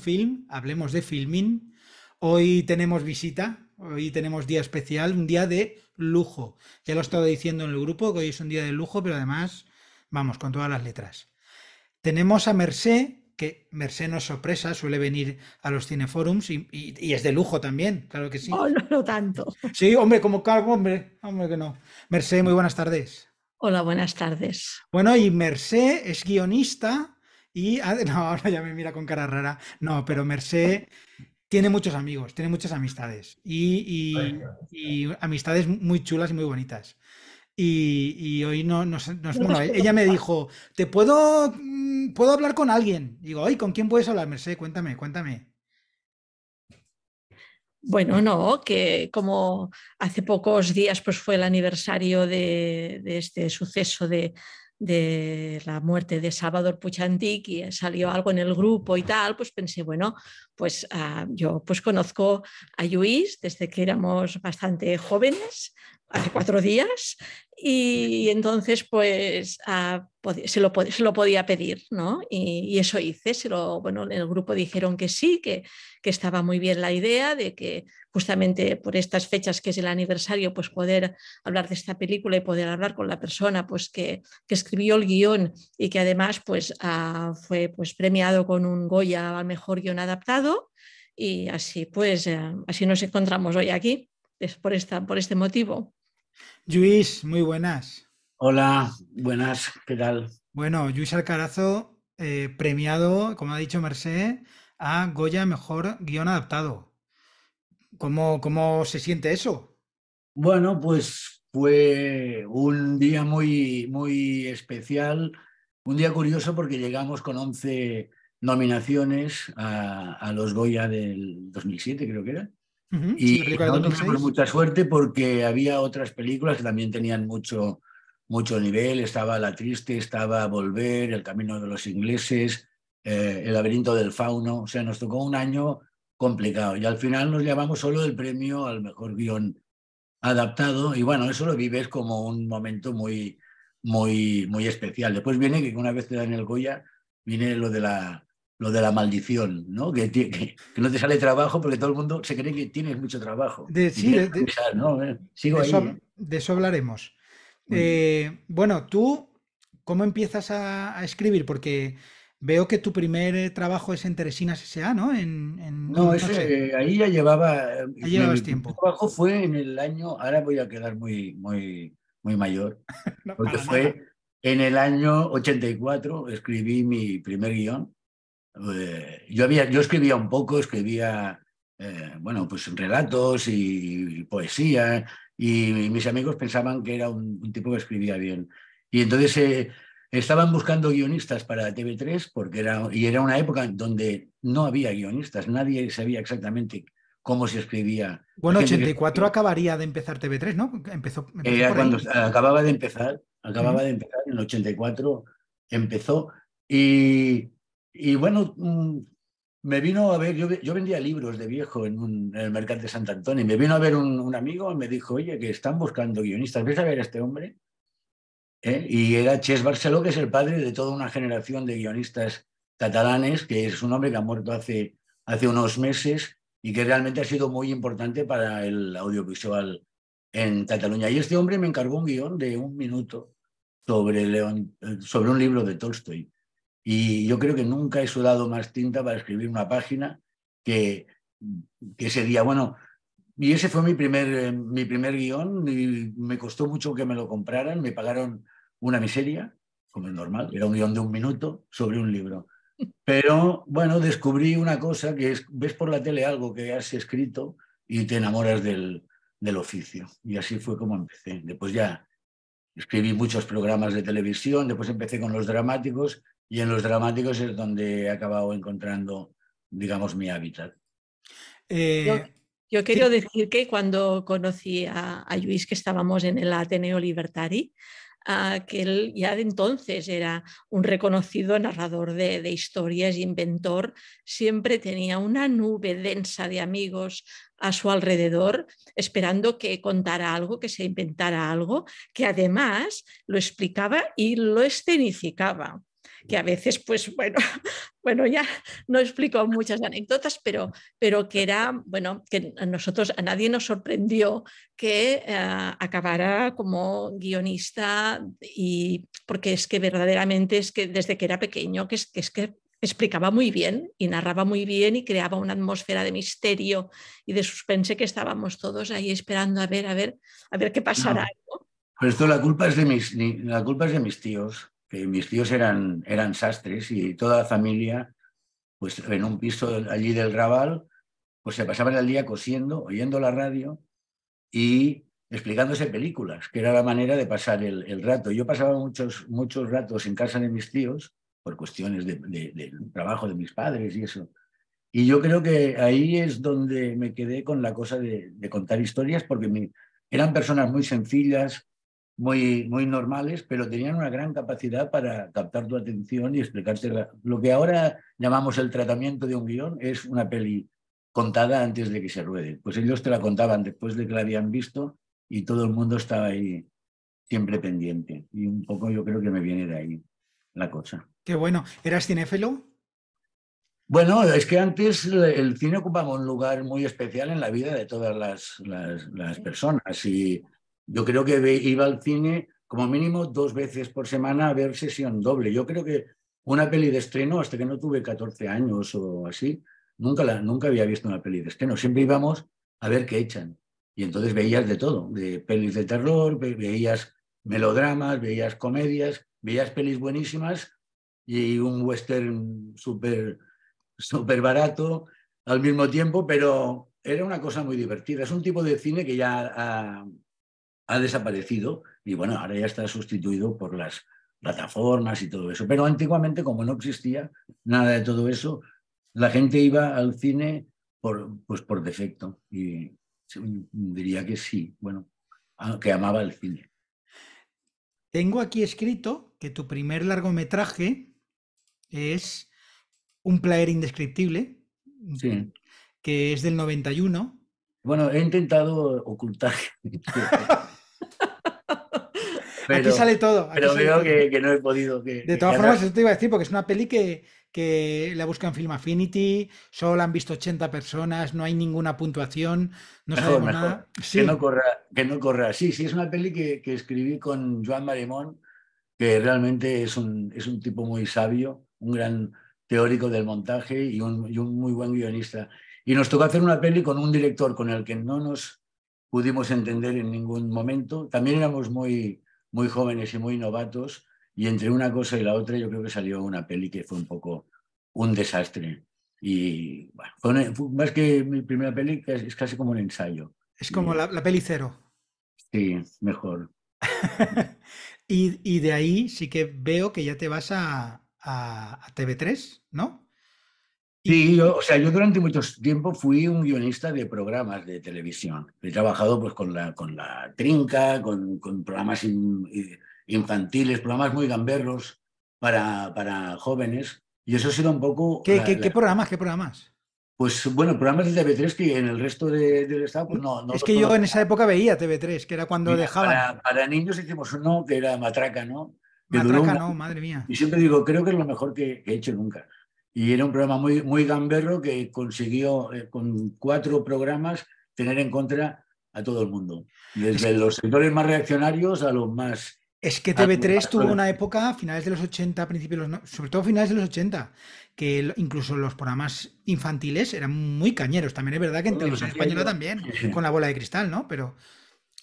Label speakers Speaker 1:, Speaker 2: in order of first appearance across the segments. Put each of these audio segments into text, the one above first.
Speaker 1: Film, hablemos de filming. Hoy tenemos visita, hoy tenemos día especial, un día de lujo. Ya lo he estado diciendo en el grupo, que hoy es un día de lujo, pero además, vamos, con todas las letras. Tenemos a Mercé, que Mercé no es sorpresa, suele venir a los cineforums y, y, es de lujo también, claro que sí.
Speaker 2: Oh, no, no tanto.
Speaker 1: Sí, hombre, como cargo, hombre, hombre que no. Mercé, muy buenas tardes.
Speaker 2: Hola, buenas tardes.
Speaker 1: Bueno, y Mercé es guionista y... Ah, no, ahora ya me mira con cara rara. No, pero Mercé tiene muchos amigos, tiene muchas amistades y, amistades muy chulas y muy bonitas. Y, hoy no, no, bueno, ella me dijo, ¿te puedo, mm, puedo hablar con alguien? Digo, ay, ¿con quién puedes hablar, Merced? Cuéntame, cuéntame.
Speaker 2: Bueno, no, que como hace pocos días pues fue el aniversario de este suceso de, de la muerte de Salvador Puchantik y salió algo en el grupo y tal, pues pensé, bueno, pues ah, yo pues conozco a Luis desde que éramos bastante jóvenes, hace cuatro días, y entonces pues ah, se, lo, se, lo, podía pedir, ¿no? Y, eso hice, se lo, bueno, en el grupo dijeron que sí, que, que, estaba muy bien la idea de que justamente por estas fechas que es el aniversario, pues poder hablar de esta película y poder hablar con la persona pues que, que escribió el guion y que además pues ah, fue pues premiado con un Goya al mejor guion adaptado y así pues eh, así nos encontramos hoy aquí es por, esta, por este motivo.
Speaker 1: Luis, muy buenas.
Speaker 3: Hola, buenas, ¿qué tal?
Speaker 1: Bueno, Luis Alcarazo, eh, premiado, como ha dicho Merced, a Goya Mejor Guión Adaptado. ¿Cómo, ¿Cómo se siente eso?
Speaker 3: Bueno, pues fue un día muy, muy especial, un día curioso porque llegamos con 11 nominaciones a, a los Goya del 2007, creo que era. Y no tuvimos mucha suerte porque había otras películas que también tenían mucho, mucho nivel. Estaba La Triste, estaba Volver, El Camino de los Ingleses, eh, El Laberinto del Fauno. O sea, nos tocó un año complicado. Y al final nos llevamos solo el premio al mejor guion adaptado. Y bueno, eso lo vives como un momento muy, muy, muy especial. Después viene que una vez te dan el Goya, viene lo de la lo de la maldición, ¿no? Que, que, no te sale trabajo porque todo el mundo se cree que tienes mucho trabajo.
Speaker 1: De, sí, de, eh, Sigo ahí. ¿eh? de eso hablaremos. Eh, bueno, tú, ¿cómo empiezas a, escribir? Porque veo que tu primer trabajo es en Teresinas S.A., ¿no? En,
Speaker 3: no, ahí ya llevaba...
Speaker 1: Ahí llevabas tiempo.
Speaker 3: Mi trabajo fue en el año, ahora voy a quedar muy, muy, muy mayor, porque fue en el año 84, escribí mi primer guion, eh, yo, había, yo escribía un poco, escribía, eh, bueno, pues relatos y, poesía, y, mis amigos pensaban que era un, tipo que escribía bien. Y entonces eh, estaban buscando guionistas para TV3, porque era, y era una época donde no había guionistas, nadie sabía exactamente cómo se escribía.
Speaker 1: Bueno, 84 acabaría de empezar TV3, ¿no?
Speaker 3: Empezó, cuando acababa de empezar, acababa de empezar, en el 84 empezó, y y bueno, mm, me vino a ver, yo, vendía libros de viejo en, el mercado de Sant Antonio, y me vino a ver un, amigo y me dijo, oye, que están buscando guionistas, ¿ves a ver a este hombre? ¿Eh? Y era Ches Barceló, que es el padre de toda una generación de guionistas catalanes, que es un hombre que ha muerto hace, unos meses y que realmente ha sido muy importante para el audiovisual en Cataluña. Y este hombre me encargó un guion de un minuto sobre, León, sobre un libro de Tolstoy. Y yo creo que nunca he sudado más tinta para escribir una página que, que ese día. Bueno, y ese fue mi primer, eh, mi primer guion y me costó mucho que me lo compraran, me pagaron una miseria, como es normal, era un guion de un minuto sobre un libro. Pero bueno, descubrí una cosa que es, ves por la tele algo que has escrito y te enamoras del, del oficio. Y así fue como empecé. Después ya escribí muchos programas de televisión, después empecé con los dramáticos y en los dramáticos es donde he acabado encontrando, digamos, mi hábitat.
Speaker 2: Eh, yo, quiero decir que cuando conocí a, Luis, que estábamos en el Ateneo Libertari, que él ya de entonces era un reconocido narrador de, de, historias, inventor, siempre tenía una nube densa de amigos a su alrededor, esperando que contara algo, que se inventara algo, que además lo explicaba y lo escenificaba. Que a veces, pues bueno, bueno, ya no explico muchas anécdotas, pero, pero que era, bueno, que a nosotros, a nadie nos sorprendió que eh, acabara como guionista y porque es que verdaderamente es que desde que era pequeño, que es que, es que explicaba muy bien y narraba muy bien y creaba una atmósfera de misterio y de suspense que estábamos todos ahí esperando a ver, a ver, a ver qué pasará.
Speaker 3: Pero esto la culpa es de mis, la culpa es de mis tíos, mis tíos eran, eran sastres y toda la familia, pues en un piso allí del Raval, pues se pasaban el día cosiendo, oyendo la radio y explicándose películas, que era la manera de pasar el, el rato. Yo pasaba muchos, muchos ratos en casa de mis tíos por cuestiones de, del trabajo de mis padres y eso. Y yo creo que ahí es donde me quedé con la cosa de, contar historias, porque eran personas muy sencillas, muy, muy normales, pero tenían una gran capacidad para captar tu atención y explicarte lo que ahora llamamos el tratamiento de un guion, es una peli contada antes de que se ruede. Pues ellos te la contaban después de que la habían visto y todo el mundo estaba ahí siempre pendiente. Y un poco yo creo que me viene de ahí la cosa.
Speaker 1: Qué bueno. ¿Eras cinéfilo?
Speaker 3: Bueno, es que antes el cine ocupaba un lugar muy especial en la vida de todas las, las, personas y yo creo que iba al cine como mínimo dos veces por semana a ver sesión doble. Yo creo que una peli de estreno, hasta que no tuve 14 años o así, nunca, la, nunca había visto una peli de estreno. Siempre íbamos a ver qué echan. Y entonces veías de todo, de pelis de terror, veías melodramas, veías comedias, veías pelis buenísimas y un western súper super barato al mismo tiempo, pero era una cosa muy divertida. Es un tipo de cine que ya ha, ha desaparecido y bueno, ahora ya está sustituido por las plataformas y todo eso. Pero antiguamente, como no existía nada de todo eso, la gente iba al cine por, pues por defecto y diría que sí, bueno, que amaba el cine.
Speaker 1: Tengo aquí escrito que tu primer largometraje es Un player indescriptible, que es del 91.
Speaker 3: Bueno, he intentado ocultar.
Speaker 1: aquí sale todo.
Speaker 3: pero veo Que, no he podido.
Speaker 1: de todas formas, eso te iba a decir, porque es una peli que, que la buscan Film Affinity, solo la han visto 80 personas, no hay ninguna puntuación, no sabemos nada.
Speaker 3: Que, no corra, que no corra. Sí, sí, es una peli que, escribí con Joan Maremón, que realmente es un, es un tipo muy sabio, un gran teórico del montaje y un, y un muy buen guionista. Y nos tocó hacer una peli con un director con el que no nos pudimos entender en ningún momento. También éramos muy, muy jóvenes y muy novatos y entre una cosa y la otra yo creo que salió una peli que fue un poco un desastre. Y bueno, fue, más que mi primera peli, es casi como un ensayo.
Speaker 1: Es como la, peli cero.
Speaker 3: Sí, mejor.
Speaker 1: y, de ahí sí que veo que ya te vas a, a, TV3, ¿no?
Speaker 3: Sí, yo, o sea, yo durante mucho tiempo fui un guionista de programas de televisión. He trabajado pues con la, con la trinca, con, con programas infantiles, programas muy gamberros para, para jóvenes. Y eso ha sido un poco...
Speaker 1: ¿Qué, ¿qué, programas? ¿Qué programas?
Speaker 3: Pues bueno, programas de TV3 que en el resto del estado pues no,
Speaker 1: Es que yo en esa época veía TV3, que era cuando dejaban...
Speaker 3: Para, niños hicimos uno que era Matraca, ¿no?
Speaker 1: Matraca, no, madre mía.
Speaker 3: Y siempre digo, creo que es lo mejor que, he hecho nunca. Y era un programa muy, muy gamberro que consiguió eh, con cuatro programas tener en contra a todo el mundo. Desde los sectores más reaccionarios a los más
Speaker 1: es que TV3 tuvo una época, finales de los 80, principios de los, sobre todo finales de los 80, que incluso los programas infantiles eran muy cañeros. También es verdad que en televisión española también, con la bola de cristal, ¿no? Pero,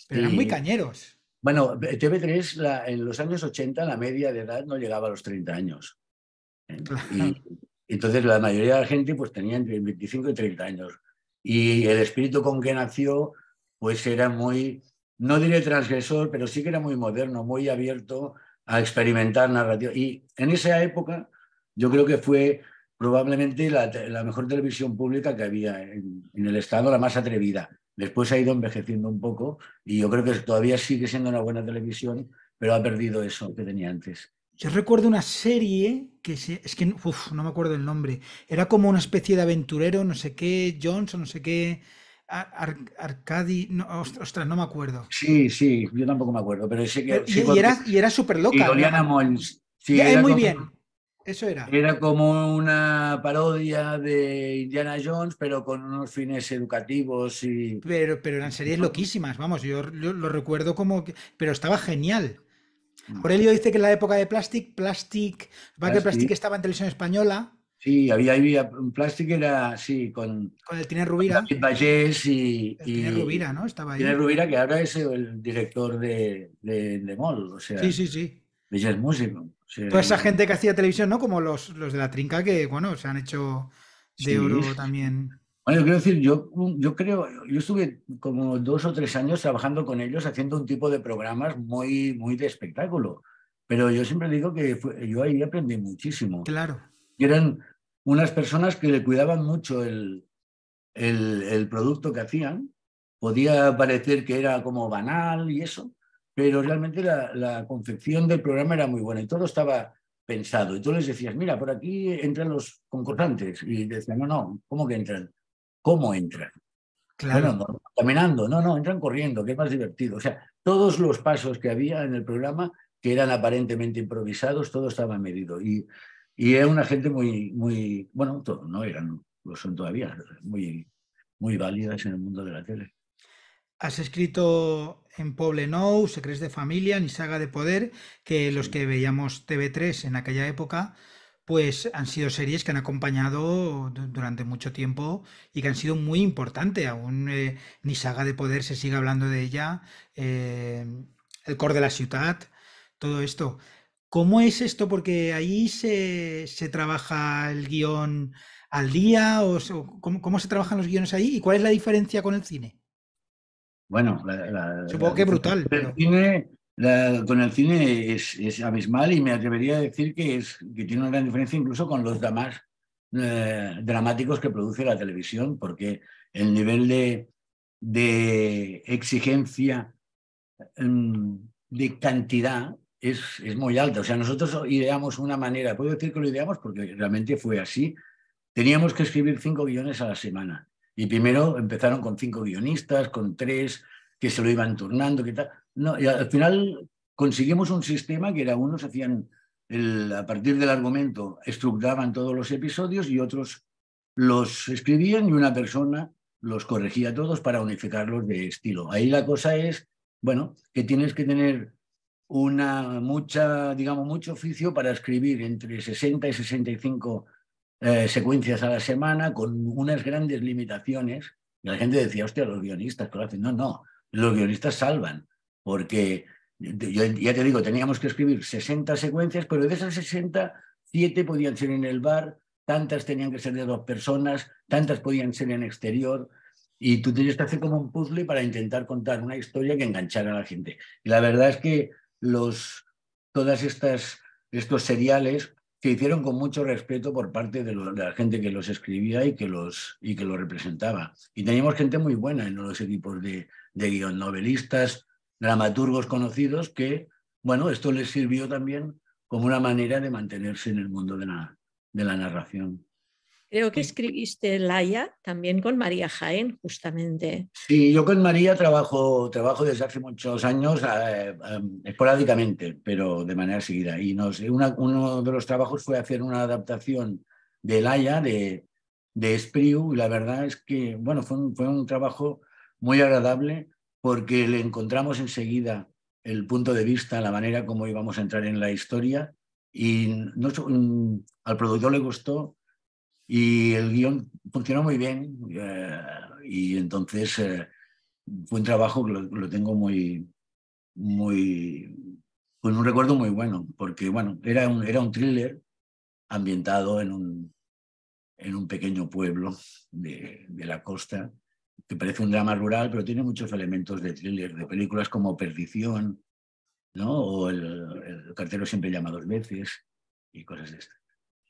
Speaker 1: eran muy cañeros.
Speaker 3: Bueno, TV3 en los años 80 la media de edad no llegaba a los 30 años. Y, entonces la mayoría de la gente pues tenía entre 25 y 30 años. Y el espíritu con que nació pues era muy no diré transgresor, pero sí que era muy moderno, muy abierto a experimentar narrativa. Y en esa época yo creo que fue probablemente la, mejor televisión pública que había en, el Estado, la más atrevida. Después ha ido envejeciendo un poco y yo creo que todavía sigue siendo una buena televisión, pero ha perdido eso que tenía antes.
Speaker 1: Yo recuerdo una serie que es que no me acuerdo el nombre. Era como una especie de aventurero, no sé qué, Johnson, no sé qué. Arcadi, no, ostras, no me acuerdo.
Speaker 3: Sí, sí, yo tampoco me acuerdo, pero sí que.
Speaker 1: Y, era, y era súper loca.
Speaker 3: Y Oliana Mons.
Speaker 1: Sí, muy bien. Eso era.
Speaker 3: Era como una parodia de Indiana Jones, pero con unos fines educativos y...
Speaker 1: Pero, pero eran series loquísimas, vamos, yo, yo lo recuerdo como que... Pero estaba genial.
Speaker 3: Mm.
Speaker 1: Aurelio dice que en la época de Plastic, Plastic, va que
Speaker 3: Plastic.
Speaker 1: Plastic estaba en televisión española,
Speaker 3: Sí, había, había un plástico era, sí, con
Speaker 1: con el Tine Rubira.
Speaker 3: David Vallés y...
Speaker 1: El Tine
Speaker 3: y-
Speaker 1: Rubira, ¿no? Estaba ahí.
Speaker 3: Tine Rubira, que ahora es el director de, de, de MOL, o sea,
Speaker 1: Sí, sí, sí.
Speaker 3: Jazz Músico. o sea,
Speaker 1: Toda esa gente que hacía televisión, ¿no? Como los, los de la trinca que, bueno, se han hecho de
Speaker 3: Sí.
Speaker 1: oro también.
Speaker 3: Bueno, quiero decir, yo, yo creo, yo estuve como dos o tres años trabajando con ellos haciendo un tipo de programas muy, muy de espectáculo. Pero yo siempre digo que fue- yo ahí aprendí muchísimo.
Speaker 1: Claro.
Speaker 3: Eran unas personas que le cuidaban mucho el, el, el producto que hacían. Podía parecer que era como banal y eso, pero realmente la, la confección del programa era muy buena y todo estaba pensado. Y tú les decías, mira, por aquí entran los concursantes. Y decían, no, no, ¿cómo que entran? ¿Cómo entran?
Speaker 1: Claro.
Speaker 3: Bueno, no, caminando, no, no, entran corriendo, que es más divertido. O sea, todos los pasos que había en el programa, que eran aparentemente improvisados, todo estaba medido. Y, y era una gente muy, muy, bueno, todo, no eran, lo son todavía, muy, muy válidas en el mundo de la tele.
Speaker 1: Has escrito en Poble Nou, Secrets de Familia, ni Saga de Poder, que los que veíamos TV3 en aquella época, pues han sido series que han acompañado du- durante mucho tiempo y que han sido muy importantes. Aún eh, ni Saga de Poder se sigue hablando de ella, eh, El Cor de la Ciutat, todo esto. ¿Cómo es esto? Porque ahí se, se trabaja el guion al día, o, ¿cómo, cómo se trabajan los guiones ahí? ¿Y cuál es la diferencia con el cine?
Speaker 3: Bueno, la- la-
Speaker 1: Supongo
Speaker 3: la
Speaker 1: que brutal, pero-
Speaker 3: del cine, con el cine es, abismal y me atrevería a decir que, es, que tiene una gran diferencia incluso con los dramas eh, dramáticos que produce la televisión, porque el nivel de, exigencia mm, de cantidad es, es muy alta. O sea, nosotros ideamos una manera, puedo decir que lo ideamos porque realmente fue así. Teníamos que escribir cinco guiones a la semana. Y primero empezaron con cinco guionistas, con tres que se lo iban turnando, que tal. No, y al final conseguimos un sistema que era unos hacían el- a partir del argumento estructuraban todos los episodios y otros los escribían y una persona los corregía todos para unificarlos de estilo. Ahí la cosa es, bueno, que tienes que tener una mucha, digamos, mucho oficio para escribir entre 60 y 65 eh, secuencias a la semana con unas grandes limitaciones. Y la gente decía, hostia, los guionistas, hacen. No, no, los guionistas salvan, porque yo ya te digo, teníamos que escribir 60 secuencias, pero de esas 60, 7 podían ser en el bar, tantas tenían que ser de dos personas, tantas podían ser en exterior, y tú tenías que hacer como un puzzle para intentar contar una historia que enganchara a la gente. Y la verdad es que los, todas estas estos seriales se hicieron con mucho respeto por parte de, la gente que los escribía y que los, y que los representaba. Y teníamos gente muy buena en los equipos de, de guion, novelistas, dramaturgos conocidos que, bueno, esto les sirvió también como una manera de mantenerse en el mundo de la, de la narración.
Speaker 2: Creo que escribiste Laia también con María Jaén, justamente.
Speaker 3: Sí, yo con María trabajo, trabajo desde hace muchos años eh, eh, esporádicamente, pero de manera seguida. Y nos, una- uno de los trabajos fue hacer una adaptación de Laia, de, de Espriu, y la verdad es que, bueno, fue un, fue un trabajo muy agradable porque le encontramos enseguida el punto de vista, la manera como íbamos a entrar en la historia, y no, mm, al productor le gustó y el guion funcionó muy bien eh, y entonces eh, fue un trabajo que lo, lo tengo muy, muy, con un recuerdo muy bueno, porque bueno, era un, era un thriller ambientado en un, en un pequeño pueblo de, de la costa, que parece un drama rural, pero tiene muchos elementos de thriller, de películas como Perdición, ¿no? o el, el cartero siempre llama dos veces y cosas de estas.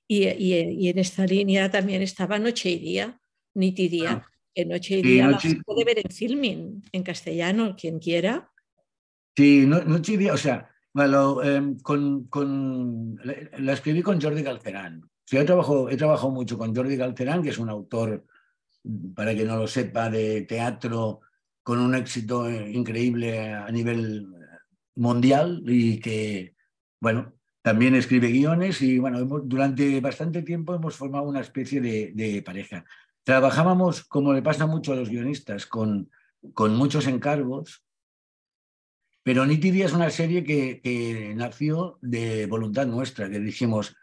Speaker 2: Y, y- y en esta línea también estaba Noche y Día, Nit y Día.
Speaker 3: Ah.
Speaker 2: que Noche y
Speaker 3: Sí,
Speaker 2: Día la
Speaker 3: Noche
Speaker 2: se puede ver en filming, en castellano, quien quiera.
Speaker 3: Sí, no, Noche y Día, o sea, bueno, em, con, con, la, la escribí con Jordi Galcerán. O sea, yo trabajo, he trabajado mucho con Jordi Galcerán, que es un autor, para que no lo sepa, de teatro con un éxito eh, increíble a nivel mundial y que, bueno, también escribe guiones y bueno, durante bastante tiempo hemos formado una especie de, pareja. Trabajábamos, como le pasa mucho a los guionistas, con, con muchos encargos, pero Nitidi es una serie que, nació de voluntad nuestra, que dijimos,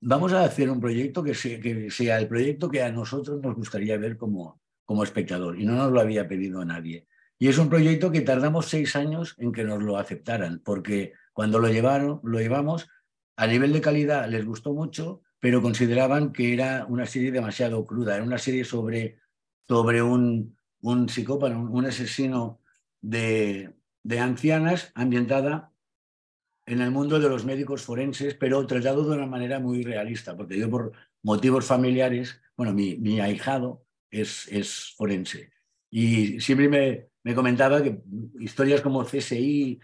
Speaker 3: vamos a hacer un proyecto que sea, el proyecto que a nosotros nos gustaría ver como, como espectador, y no nos lo había pedido nadie. Y es un proyecto que tardamos seis años en que nos lo aceptaran, porque cuando lo llevaron, lo llevamos, a nivel de calidad les gustó mucho, pero consideraban que era una serie demasiado cruda. Era una serie sobre, sobre un, un psicópata, un, asesino de, de ancianas ambientada en el mundo de los médicos forenses, pero tratado de una manera muy realista, porque yo por motivos familiares, bueno, mi, mi ahijado es, es forense. Y siempre me, me comentaba que historias como CSI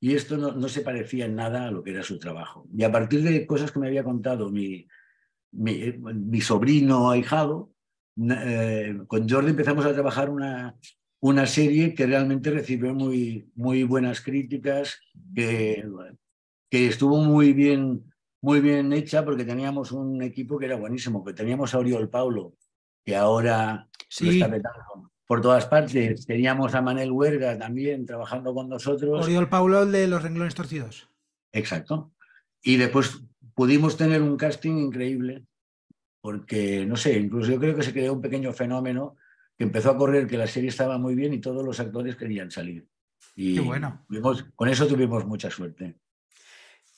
Speaker 3: y esto no, se parecía en nada a lo que era su trabajo. Y a partir de cosas que me había contado mi, mi, sobrino ahijado, eh, con Jordi empezamos a trabajar una, una serie que realmente recibió muy, muy buenas críticas, que, que estuvo muy bien, muy bien hecha porque teníamos un equipo que era buenísimo, que teníamos a Oriol Paulo, que ahora sí. está por todas partes. Teníamos a Manel Huerga también trabajando con nosotros.
Speaker 1: Oriol Paulo, de los renglones torcidos.
Speaker 3: Exacto. Y después pudimos tener un casting increíble, porque, no sé, incluso yo creo que se creó un pequeño fenómeno que empezó a correr, que la serie estaba muy bien y todos los actores querían salir. Y
Speaker 1: Qué bueno.
Speaker 3: con eso tuvimos mucha suerte.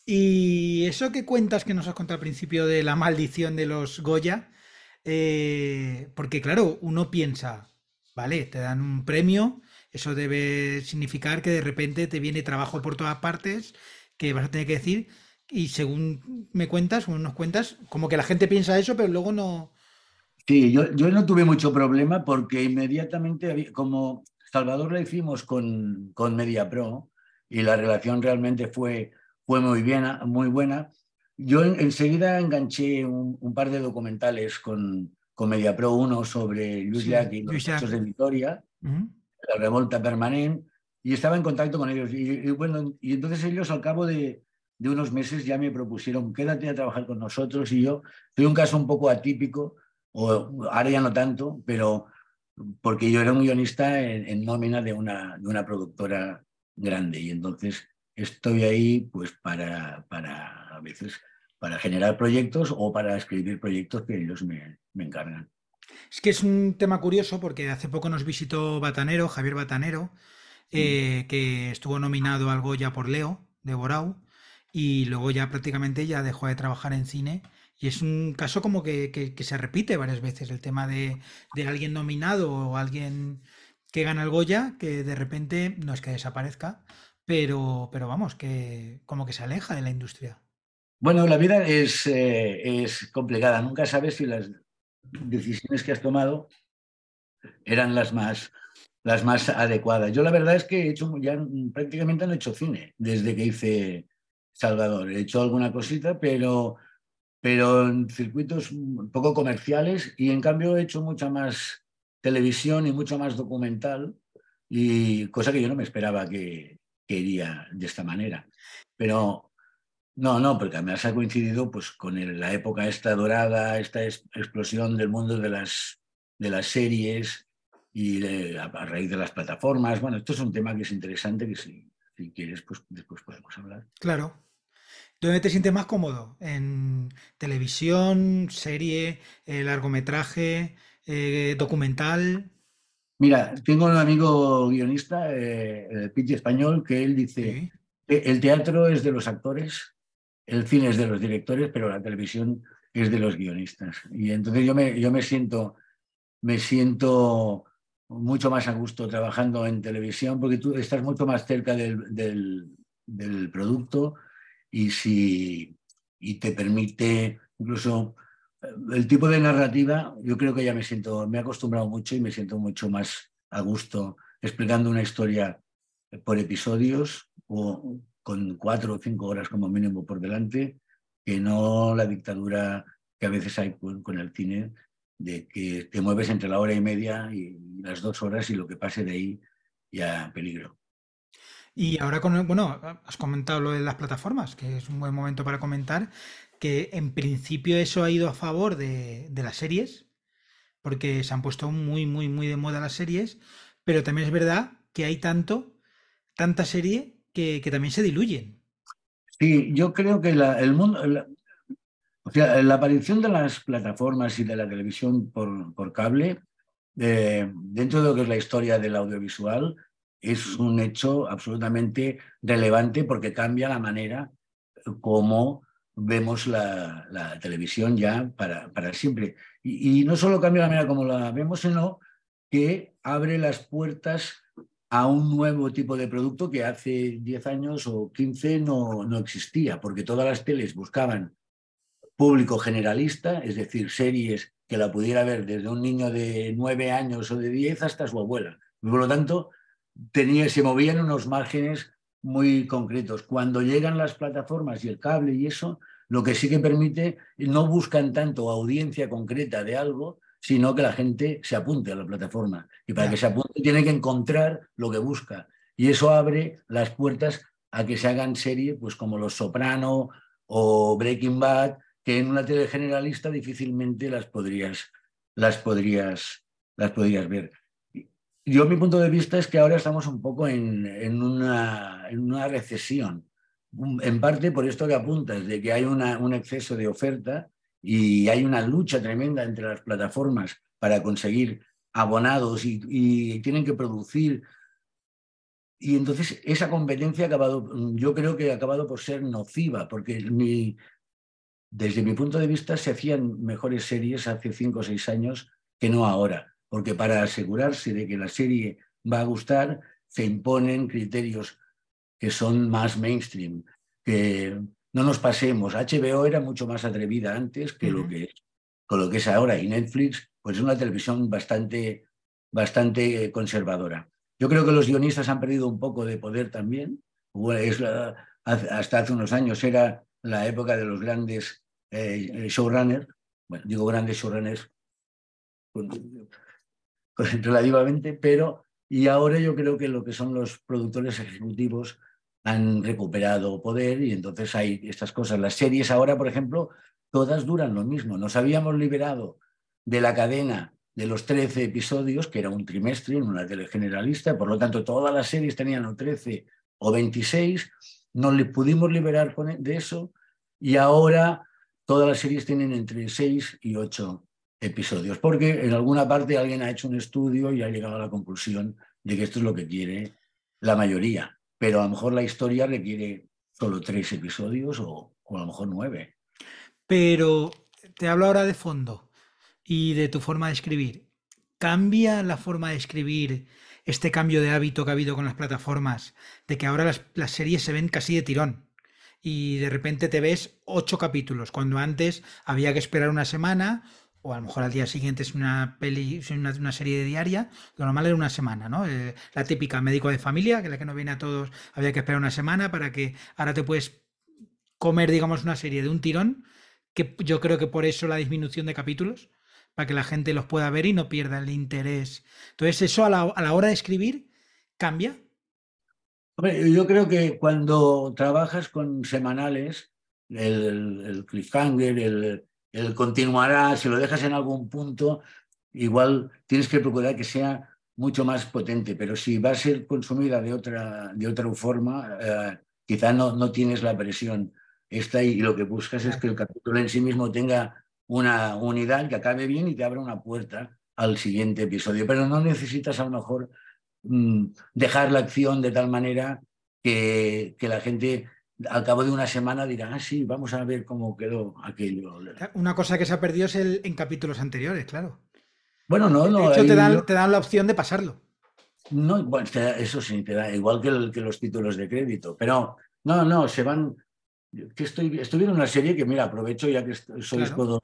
Speaker 1: Y eso que cuentas que nos has contado al principio de la maldición de los Goya, eh, porque claro, uno piensa, ¿vale? Te dan un premio, eso debe significar que de repente te viene trabajo por todas partes, que vas a tener que decir, y según me cuentas, según nos cuentas, como que la gente piensa eso, pero luego no...
Speaker 3: Sí, yo, yo no tuve mucho problema porque inmediatamente, como Salvador la hicimos con, con MediaPro y la relación realmente fue, fue muy, bien, muy buena, yo enseguida enganché un par de documentales con, con MediaPro 1 sobre Luis sí, y los hechos de Vitoria, la revolta permanente, y estaba en contacto con ellos. Y, bueno, y entonces ellos al cabo de, de, unos meses ya me propusieron, quédate a trabajar con nosotros, y yo, fui un caso un poco atípico, o ahora ya no tanto, pero porque yo era un guionista en, en nómina de una, de una productora grande, y entonces estoy ahí pues para, para a veces para generar proyectos o para escribir proyectos que ellos me, encargan.
Speaker 1: Es que es un tema curioso porque hace poco nos visitó Batanero, Javier Batanero, eh, que estuvo nominado al Goya por Leo, de Borau, y luego ya prácticamente ya dejó de trabajar en cine. Y es un caso como que, se repite varias veces, el tema de, de, alguien nominado o alguien que gana el Goya, que de repente no es que desaparezca, pero, pero vamos, que como que se aleja de la industria.
Speaker 3: Bueno, la vida es, eh, es complicada. Nunca sabes si las decisiones que has tomado eran las más, las más adecuadas. Yo la verdad es que he hecho ya prácticamente no he hecho cine desde que hice Salvador. He hecho alguna cosita, pero, pero en circuitos poco comerciales y en cambio he hecho mucha más televisión y mucho más documental y cosa que yo no me esperaba que, que iría de esta manera. Pero no, no, porque además ha coincidido pues, con la época esta dorada, esta explosión del mundo de las, de las series y a, raíz de las plataformas. Bueno, esto es un tema que es interesante que si, si quieres, pues después podemos hablar.
Speaker 1: Claro. ¿Dónde te sientes más cómodo? ¿En televisión, serie, eh, largometraje, eh, documental?
Speaker 3: Mira, tengo un amigo guionista, eh, Piti Español, que él dice, que el teatro es de los actores el cine es de los directores, pero la televisión es de los guionistas. Y entonces yo me, yo me siento, me siento mucho más a gusto trabajando en televisión porque tú estás mucho más cerca del, del, producto y, si, y te permite incluso el tipo de narrativa, yo creo que ya me siento, me he acostumbrado mucho y me siento mucho más a gusto explicando una historia por episodios o con cuatro o cinco horas como mínimo por delante, que no la dictadura que a veces hay con, el cine, de que te mueves entre la hora y media y las dos horas y lo que pase de ahí ya peligro.
Speaker 1: Y ahora, con, bueno, has comentado lo de las plataformas, que es un buen momento para comentar que en principio eso ha ido a favor de, de las series, porque se han puesto muy, muy, muy de moda las series, pero también es verdad que hay tanto, tanta serie que, que también se diluyen.
Speaker 3: Sí, yo creo que la, el mundo, la, o sea, la aparición de las plataformas y de la televisión por, por cable, eh, dentro de lo que es la historia del audiovisual, es un hecho absolutamente relevante porque cambia la manera como vemos la, televisión ya para, para siempre. Y, y, no solo cambia la manera como la vemos, sino que abre las puertas a un nuevo tipo de producto que hace 10 años o 15 no, no existía, porque todas las teles buscaban público generalista, es decir, series que la pudiera ver desde un niño de 9 años o de 10 hasta su abuela. Por lo tanto, tenía, se movían unos márgenes muy concretos. Cuando llegan las plataformas y el cable y eso, lo que sí que permite, no buscan tanto audiencia concreta de algo, sino que la gente se apunte a la plataforma. Y para que se apunte tiene que encontrar lo que busca. Y eso abre las puertas a que se hagan series pues, como Los Soprano o Breaking Bad, que en una tele generalista difícilmente las podrías, las podrías, las podrías ver. Yo mi punto de vista es que ahora estamos un poco en, una, recesión, en parte por esto que apuntas, de que hay un exceso de oferta y hay una lucha tremenda entre las plataformas para conseguir abonados y, tienen que producir. Y entonces esa competencia ha acabado, yo creo que ha acabado por ser nociva, porque desde mi punto de vista se hacían mejores series hace cinco o seis años que no ahora, porque para asegurarse de que la serie va a gustar, se imponen criterios que son más mainstream, que no nos pasemos. HBO era mucho más atrevida antes que uh -huh. lo que es, con lo que es ahora. Y Netflix, pues es una televisión bastante, bastante conservadora. Yo creo que los guionistas han perdido un poco de poder también. Es la, hasta hace unos años era la época de los grandes eh, showrunners. Bueno, digo grandes showrunners relativamente, pero y ahora yo creo que lo que son los productores ejecutivos han recuperado poder y entonces hay estas cosas. Las series ahora, por ejemplo, todas duran lo mismo. Nos habíamos liberado de la cadena de los 13 episodios, que era un trimestre en una tele generalista, por lo tanto todas las series tenían o 13 o 26, nos pudimos liberar e, de eso y ahora todas las series tienen entre 6 y 8 episodios, porque en alguna parte alguien ha hecho un estudio y ha llegado a la conclusión de que esto es lo que quiere la mayoría pero a lo mejor la historia requiere solo tres episodios o, o, a lo mejor nueve.
Speaker 1: Pero te hablo ahora de fondo y de tu forma de escribir. ¿Cambia la forma de escribir este cambio de hábito que ha habido con las plataformas? De que ahora las, las series se ven casi de tirón y de repente te ves ocho capítulos, cuando antes había que esperar una semana o a lo mejor al día siguiente es una peli, una, una serie diaria, lo normal era una semana, ¿no? Eh, la típica médico de familia, que la que no viene a todos, había que esperar una semana para que ahora te puedes comer, digamos, una serie de un tirón, que yo creo que por eso la disminución de capítulos, para que la gente los pueda ver y no pierda el interés. Entonces, eso a la, a la hora de escribir cambia.
Speaker 3: Hombre, yo creo que cuando trabajas con semanales, el, el cliffhanger, el, el continuará, si lo dejas en algún punto, igual tienes que procurar que sea mucho más potente, pero si va a ser consumida de otra, de otra forma, eh, quizá no, no tienes la presión esta y, lo que buscas es que el capítulo en sí mismo tenga una unidad que acabe bien y te abra una puerta al siguiente episodio, pero no necesitas a lo mejor mmm, dejar la acción de tal manera que, que la gente al cabo de una semana dirán, ah, sí, vamos a ver cómo quedó aquello.
Speaker 1: Una cosa que se ha perdido es el en capítulos anteriores, claro.
Speaker 3: Bueno, no, no.
Speaker 1: De hecho, te dan, te dan la opción de pasarlo.
Speaker 3: No, bueno, eso sí, te da, igual que, el, que, los títulos de crédito. Pero no, no, se van. Que estoy, estoy viendo una serie que, mira, aprovecho ya que sois claro. todos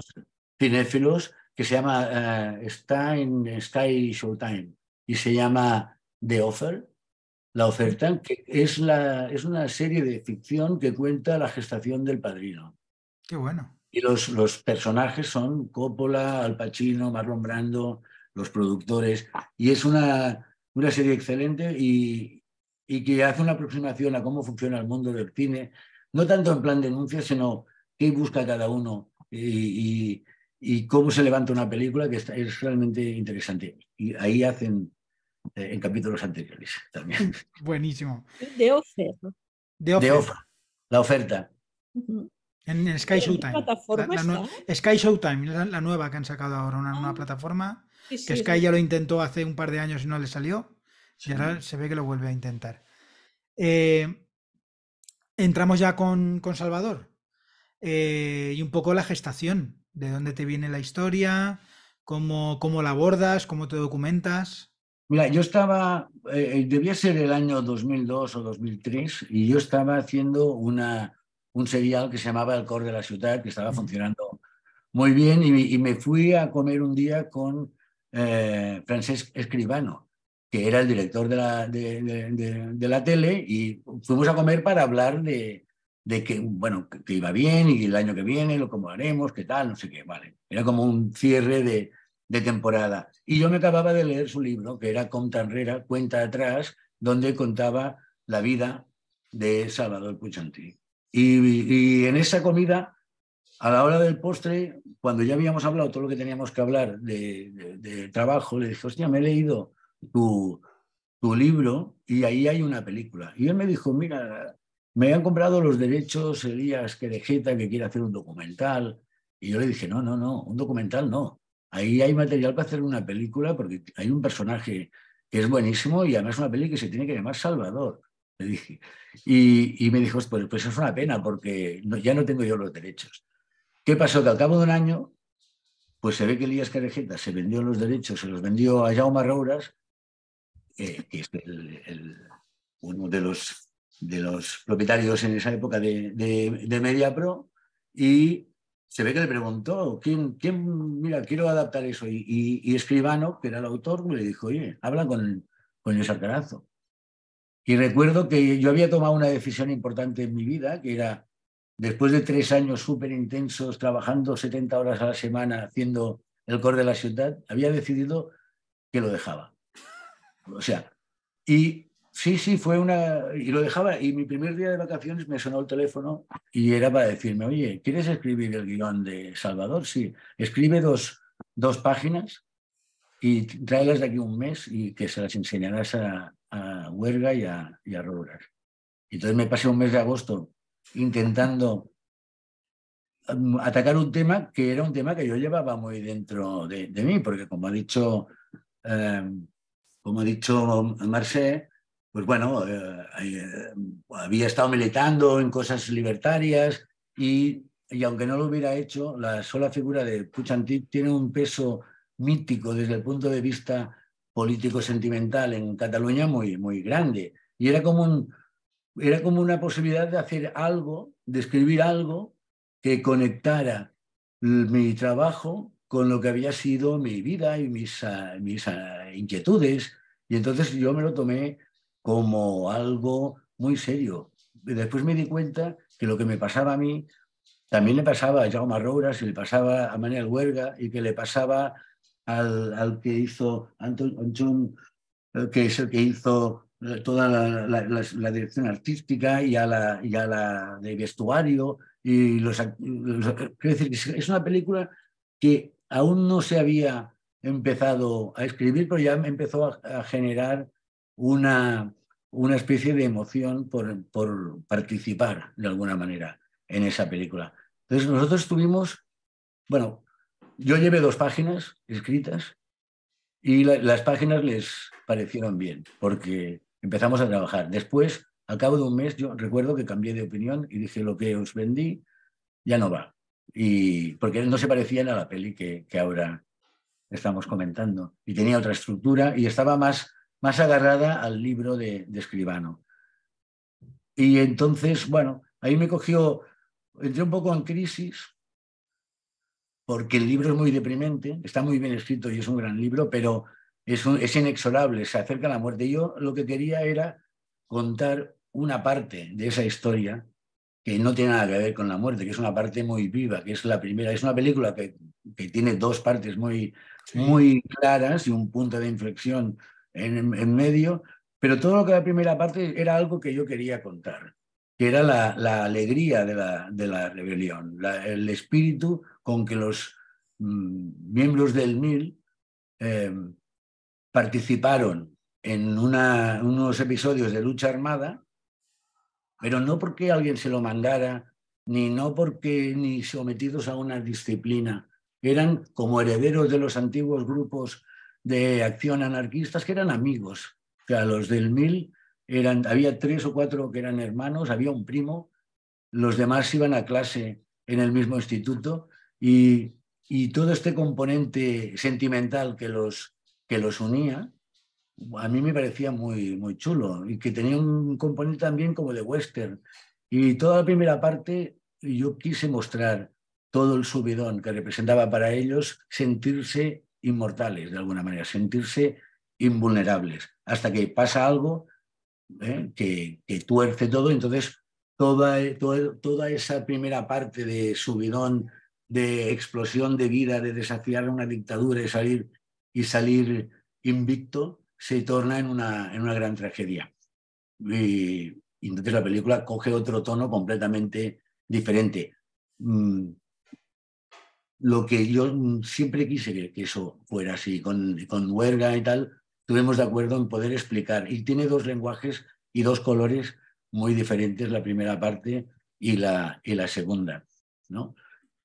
Speaker 3: cinéfilos, que se llama, uh, está en Sky Showtime y se llama The Offer la oferta, que es, la, es una serie de ficción que cuenta la gestación del padrino.
Speaker 1: Qué bueno.
Speaker 3: Y los, los personajes son Coppola, Al Pacino, Marlon Brando, los productores. Y es una, una serie excelente y, y que hace una aproximación a cómo funciona el mundo del cine, no tanto en plan denuncia, sino qué busca cada uno y, cómo se levanta una película, que es realmente interesante. Y ahí hacen eh, en capítulos anteriores también.
Speaker 1: Buenísimo.
Speaker 2: De oferta.
Speaker 1: De oferta.
Speaker 3: La oferta.
Speaker 1: En Sky Showtime. Sky Showtime, la, nueva que han sacado ahora, una nueva ah. plataforma. que Sky ya lo intentó hace un par de años y no le salió. Y ahora se ve que lo vuelve a intentar. Eh, entramos ya con, con Salvador. Eh, y un poco la gestación, de dónde te viene la historia, cómo, cómo la abordas, cómo te documentas.
Speaker 3: Mira, yo estaba, eh, debía ser el año 2002 o 2003, y yo estaba haciendo una, un serial que se llamaba El Cor de la Ciudad, que estaba funcionando muy bien, y, me fui a comer un día con eh, Francesc Escribano, que era el director de la, de la tele, y fuimos a comer para hablar de, de que, bueno, que, iba bien y el año que viene lo como haremos, qué tal, no sé qué, vale. Era como un cierre de, de temporada. Y yo me acababa de leer su libro, que era Comta Enrera, Cuenta Atrás, donde contaba la vida de Salvador Puchantí. Y, y, en esa comida, a la hora del postre, cuando ya habíamos hablado todo lo que teníamos que hablar de, de, trabajo, le dije, hostia, me he leído tu, tu libro y ahí hay una película. Y él me dijo, mira, me han comprado los derechos Elías Querejeta que quiere hacer un documental. Y yo le dije, no, no, no, un documental no. Ahí hay material para hacer una película porque hay un personaje que es buenísimo y además una película que se tiene que llamar Salvador. Le dije. Y, me dijo, pues, pues es una pena porque ya no tengo yo los derechos. ¿Qué pasó? Que al cabo de un año, pues se ve que Elías Carejeta se vendió los derechos, se los vendió a Jaume Rouras, que es uno de los de los propietarios en esa época de, de, Media Pro y se ve que le preguntó, ¿quién, quién mira, quiero adaptar eso? Y, Escribano, que era el autor, le dijo, oye, habla con, con Luis Alcarazo. Y recuerdo que yo había tomado una decisión importante en mi vida, que era, después de tres años súper intensos, trabajando 70 horas a la semana, haciendo el core de la ciudad, había decidido que lo dejaba. O sea, y Sí, sí, fue una... Y lo dejaba, y mi primer día de vacaciones me sonó el teléfono y era para decirme, oye, ¿quieres escribir el guion de Salvador? Sí, escribe dos, dos páginas y tráelas de aquí un mes y que se las enseñarás a, a Huerga y a, y a Entonces me pasé un mes de agosto intentando um, atacar un tema que era un tema que yo llevaba muy dentro de, mí, porque como ha dicho, um, como ha dicho Marcé, pues bueno, eh, eh, había estado militando en cosas libertarias y, y, aunque no lo hubiera hecho, la sola figura de Puigdemont tiene un peso mítico desde el punto de vista político-sentimental en Cataluña muy, muy grande. Y era como, un, era como una posibilidad de hacer algo, de escribir algo que conectara mi trabajo con lo que había sido mi vida y mis, ah, mis ah, inquietudes. Y entonces yo me lo tomé como algo muy serio. Después me di cuenta que lo que me pasaba a mí también le pasaba a Jaume Rouras y le pasaba a Manuel Huerga y que le pasaba al, al que hizo Anton, eh, que es el que hizo eh, toda la, dirección artística y a la, y a la de vestuario. Y los, decir, es una película que aún no se había empezado a escribir, pero ya empezó a generar una, una especie de emoción por, por, participar de alguna manera en esa película. Entonces nosotros tuvimos, bueno, yo llevé dos páginas escritas y las páginas les parecieron bien porque empezamos a trabajar. Después, al cabo de un mes, yo recuerdo que cambié de opinión y dije lo que os vendí ya no va. Y porque no se parecían a la peli que, que ahora estamos comentando. Y tenía otra estructura y estaba más más agarrada al libro de, Escribano. Y entonces, bueno, ahí me cogió, entré un poco en crisis, porque el libro es muy deprimente, está muy bien escrito y es un gran libro, pero es, es inexorable, se acerca a la muerte. Yo lo que quería era contar una parte de esa historia que no tiene nada que ver con la muerte, que es una parte muy viva, que es la primera. Es una película que, que tiene dos partes muy, muy claras y un punto de inflexión en, medio, Pero todo lo que la primera parte era algo que yo quería contar, que era la, alegría de la, de la rebelión, el espíritu con que los mm, miembros del MIL eh, participaron en unos episodios de lucha armada, pero no porque alguien se lo mandara, ni no porque ni sometidos a una disciplina, eran como herederos de los antiguos grupos de acción anarquistas que eran amigos. O sea, los del MIL eran, había tres o cuatro que eran hermanos, había un primo, los demás iban a clase en el mismo instituto y, y todo este componente sentimental que los, que los unía, a mí me parecía muy, muy chulo y que tenía un componente también como de western. Y toda la primera parte yo quise mostrar todo el subidón que representaba para ellos sentirse inmortales de alguna manera, sentirse invulnerables, hasta que pasa algo ¿eh? que, tuerce todo, entonces toda, toda, toda esa primera parte de subidón, de explosión de vida, de desafiar una dictadura y salir, y salir invicto, se torna en una, en una gran tragedia. Y, y, entonces la película coge otro tono completamente diferente. Mm, lo que yo siempre quise que, eso fuera así, con, con Huerga y tal, estuvimos de acuerdo en poder explicar. Y tiene dos lenguajes y dos colores muy diferentes, la primera parte y la, y la segunda. ¿no?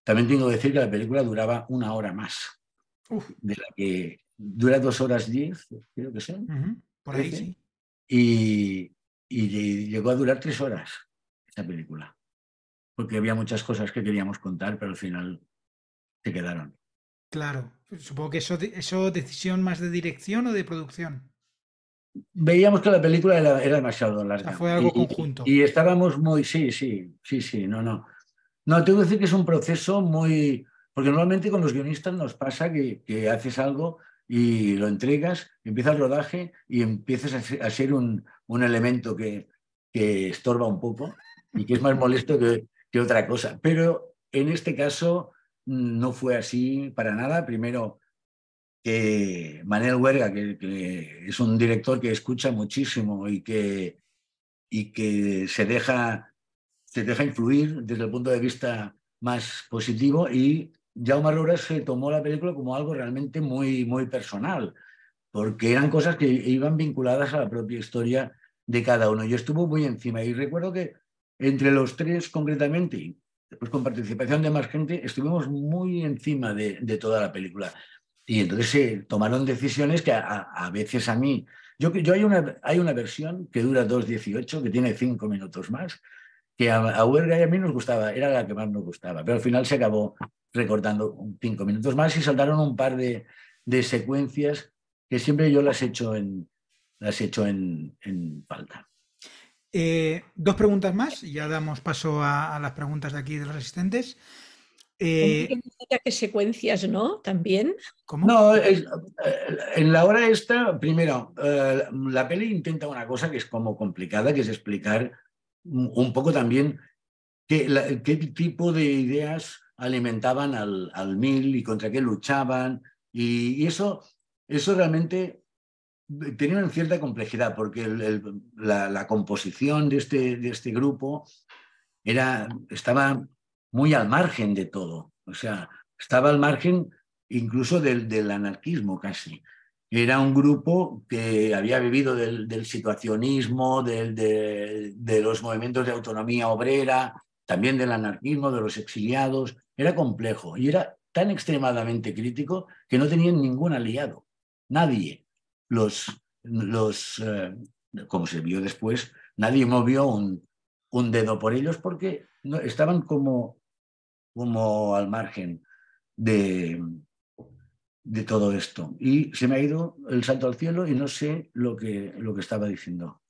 Speaker 3: También tengo que decir que la película duraba una hora más, de la que dura dos horas diez, creo que son.
Speaker 1: Por ahí sí.
Speaker 3: Y, y llegó a durar tres horas esta película, porque había muchas cosas que queríamos contar, pero al final se quedaron.
Speaker 1: Claro, supongo que eso, eso decisión más de dirección o de producción.
Speaker 3: Veíamos que la película era, demasiado larga.
Speaker 1: fue algo conjunto.
Speaker 3: Y estábamos muy, sí, sí, sí, sí, no, no. No, tengo que decir que es un proceso muy, porque normalmente con los guionistas nos pasa que, que haces algo y lo entregas, empieza el rodaje y empiezas a ser, un, un, elemento que, que, estorba un poco y que es más molesto que, que otra cosa. Pero en este caso no fue así para nada. Primero, que Manuel Huerga, que, es un director que escucha muchísimo y que, y que se, deja, se deja influir desde el punto de vista más positivo y Jaume Roura se tomó la película como algo realmente muy, muy personal, porque eran cosas que iban vinculadas a la propia historia de cada uno. Yo estuvo muy encima y recuerdo que entre los tres concretamente, después con participación de más gente, estuvimos muy encima de, toda la película. Y entonces se tomaron decisiones que a, veces a mí, yo, yo hay, una, hay una versión que dura 2.18, que tiene cinco minutos más, que a, a Huelga y a mí nos gustaba, era la que más nos gustaba, pero al final se acabó recortando cinco minutos más y saltaron un par de, de secuencias que siempre yo las he hecho en, las he hecho en, en falta.
Speaker 1: Eh, dos preguntas más y ya damos paso a, las preguntas de aquí de los asistentes.
Speaker 2: Eh, ¿Qué secuencias, no? También.
Speaker 3: ¿Cómo? No, eh, en la hora esta, primero, la peli intenta una cosa que es como complicada, que es explicar un poco también qué, qué tipo de ideas alimentaban al, al, mil y contra qué luchaban. Y, y eso, eso realmente tenían cierta complejidad porque la, composición de este, de este grupo era, estaba muy al margen de todo, o sea, estaba al margen incluso del, del anarquismo casi. Era un grupo que había vivido del, situacionismo, del, de, de, los movimientos de autonomía obrera, también del anarquismo, de los exiliados. Era complejo y era tan extremadamente crítico que no tenían ningún aliado, nadie los, los eh, como se vio después, nadie movió un, un dedo por ellos porque no, estaban como, como al margen de, de todo esto. Y se me ha ido el salto al cielo y no sé lo que, lo que estaba diciendo.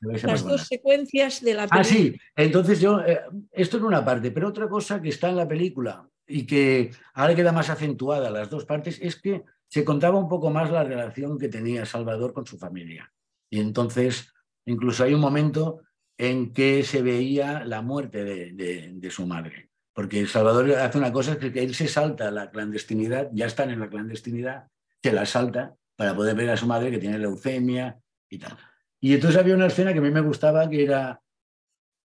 Speaker 2: Las dos secuencias de la
Speaker 3: película. Ah, sí, entonces yo, eh, esto es una parte, pero otra cosa que está en la película y que ahora queda más acentuada las dos partes es que se contaba un poco más la relación que tenía Salvador con su familia. Y entonces, incluso hay un momento en que se veía la muerte de, su madre. Porque Salvador hace una cosa, que él se salta la clandestinidad, ya están en la clandestinidad, se la salta para poder ver a su madre que tiene leucemia y tal. Y entonces había una escena que a mí me gustaba, que era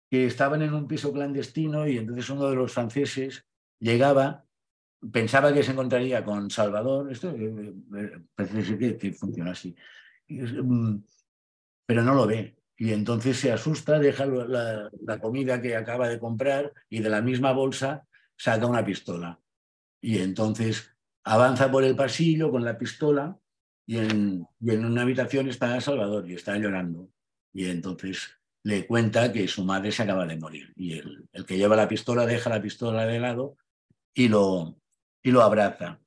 Speaker 3: que estaban en un piso clandestino y entonces uno de los franceses llegaba, pensaba que se encontraría con Salvador, esto eh, eh, parece que, funciona así, mm, pero no lo ve. Y entonces se asusta, deja la, la comida que acaba de comprar y de la misma bolsa saca una pistola. Y entonces avanza por el pasillo con la pistola y en, en una habitación está Salvador y está llorando. Y entonces le cuenta que su madre se acaba de morir. Y el, el, que lleva la pistola deja la pistola de lado y lo, y lo abraza.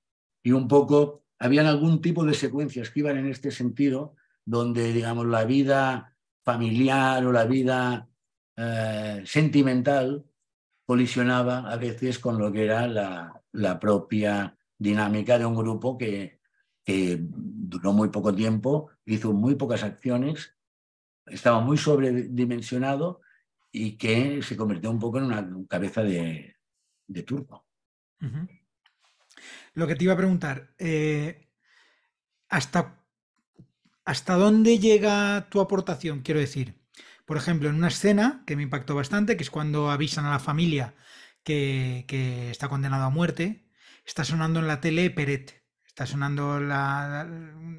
Speaker 3: Y un poco, habían algún tipo de secuencias que iban en este sentido, donde, digamos, la vida familiar o la vida eh, sentimental colisionaba a veces con lo que era la, la propia dinámica de un grupo que, duró muy poco tiempo, hizo muy pocas acciones, estaba muy sobredimensionado y que se convirtió un poco en una cabeza de, de turco.
Speaker 1: Lo que te iba a preguntar, eh, ¿hasta, ¿hasta dónde llega tu aportación? Quiero decir, por ejemplo, en una escena que me impactó bastante, que es cuando avisan a la familia que, que está condenado a muerte, está sonando en la tele Peret, está sonando la,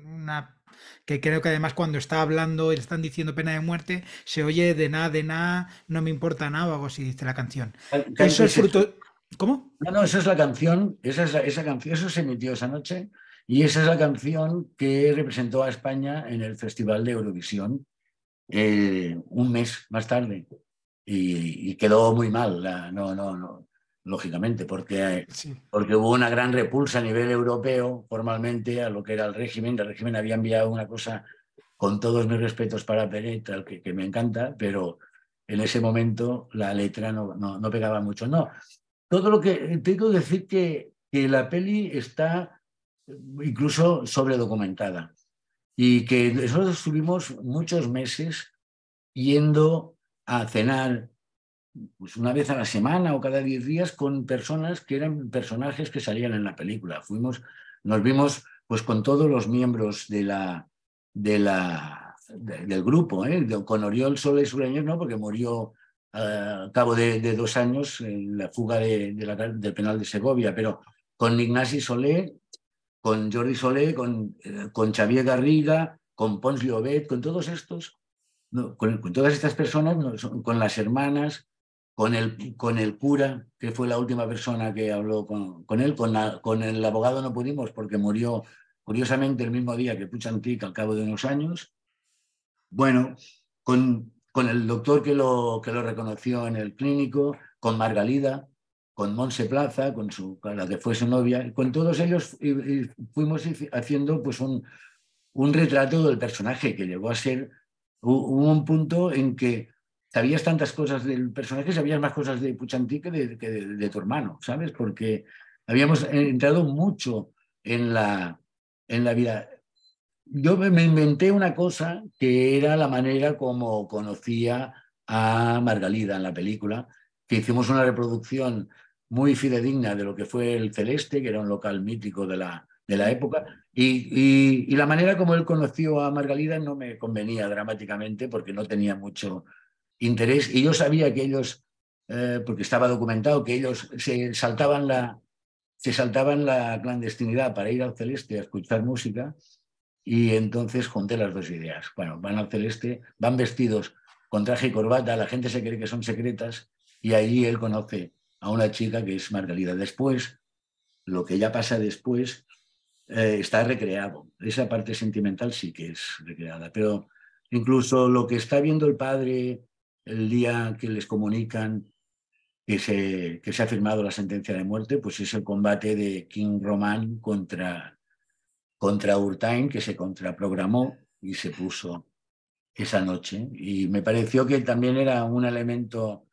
Speaker 1: una que creo que además cuando está hablando y le están diciendo pena de muerte, se oye de nada, de nada, no me importa nada o algo así dice la canción. Eso es fruto... ¿Cómo?
Speaker 3: No, no, esa es la canción, esa, es la, esa canción, eso se emitió esa noche y esa es la canción que representó a España en el Festival de Eurovisión eh, un mes más tarde y, y quedó muy mal, la, no, no, no, lógicamente, porque, sí. porque hubo una gran repulsa a nivel europeo formalmente a lo que era el régimen. El régimen había enviado una cosa, con todos mis respetos para Peret, al que, que me encanta, pero en ese momento la letra no, no, no, pegaba mucho. No, todo lo que tengo que decir que, que la peli está incluso sobredocumentada y que nosotros estuvimos muchos meses yendo a cenar pues una vez a la semana o cada diez días con personas que eran personajes que salían en la película. Fuimos, nos vimos pues con todos los miembros de la, de la, de, del grupo, ¿eh? con Oriol Soles Sureños no, porque murió uh, a cabo de, dos años en la fuga del penal de Segovia, pero con Ignasi Solé, con Jordi Solé, con, eh, con Xavier Garriga, con Pons Llobet, con todos estos, con, todas estas personas, con las hermanas, con el, con el cura, que fue la última persona que habló con, con él, con, con, el abogado no pudimos porque murió curiosamente el mismo día que Puchantik al cabo de unos años. Bueno, con, con el doctor que lo, que lo reconoció en el clínico, con Margalida, con Monse Plaza, con su, la que fue su novia, con todos ellos y, fuimos haciendo pues un, un retrato del personaje que llegó a ser un punto en que sabías tantas cosas del personaje, sabías más cosas de Puchantí que de, que de tu hermano, ¿sabes? Porque habíamos entrado mucho en la, en la vida. Yo me inventé una cosa que era la manera como conocía a Margalida en la película, que hicimos una reproducción muy fidedigna de lo que fue el Celeste, que era un local mítico de la, de la época, y, y, la manera como él conoció a Margalida no me convenía dramáticamente porque no tenía mucho interés, y yo sabía que ellos, eh, porque estaba documentado, que ellos se saltaban, la, se saltaban la clandestinidad para ir al Celeste a escuchar música, y entonces junté las dos ideas. Bueno, van al Celeste, van vestidos con traje y corbata, la gente se cree que son secretas, y allí él conoce a una chica que es Margalida. Después, lo que ya pasa después, eh, está recreado. Esa parte sentimental sí que es recreada, pero incluso lo que está viendo el padre el día que les comunican que se, que se ha firmado la sentencia de muerte, pues es el combate de King Roman contra, contra Urtain, que se contraprogramó y se puso esa noche. Y me pareció que también era un elemento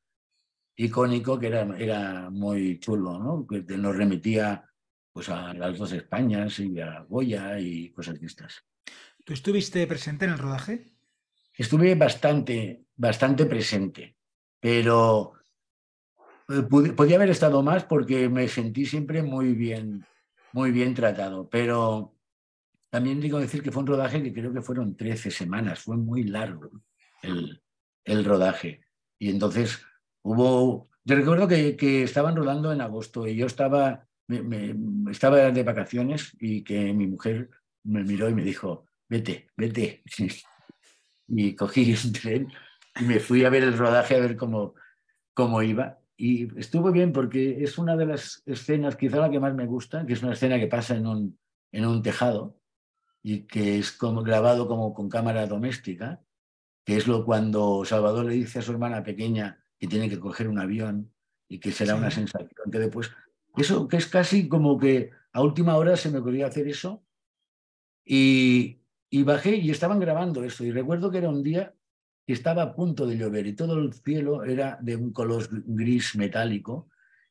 Speaker 3: icónico que era, era muy chulo, ¿no? que nos remitía pues, a las dos Españas y a Goya y cosas de estas.
Speaker 1: ¿Tú estuviste presente en el rodaje?
Speaker 3: Estuve bastante, bastante presente, pero eh, podía haber estado más porque me sentí siempre muy bien, muy bien tratado, pero también digo decir que fue un rodaje que creo que fueron 13 semanas, fue muy largo el, el rodaje. Y entonces hubo, yo recuerdo que, que, estaban rodando en agosto y yo estaba, me, estaba de vacaciones y que mi mujer me miró y me dijo, vete, vete. y cogí un tren y me fui a ver el rodaje, a ver cómo, cómo iba. Y estuvo bien porque es una de las escenas, quizá la que más me gusta, que es una escena que pasa en un, en un tejado y que es como grabado como con cámara doméstica, que es lo cuando Salvador le dice a su hermana pequeña que tiene que coger un avión y que será una sensación que después, eso que es casi como que a última hora se me ocurrió hacer eso y, y bajé y estaban grabando eso y recuerdo que era un día que estaba a punto de llover y todo el cielo era de un color gris metálico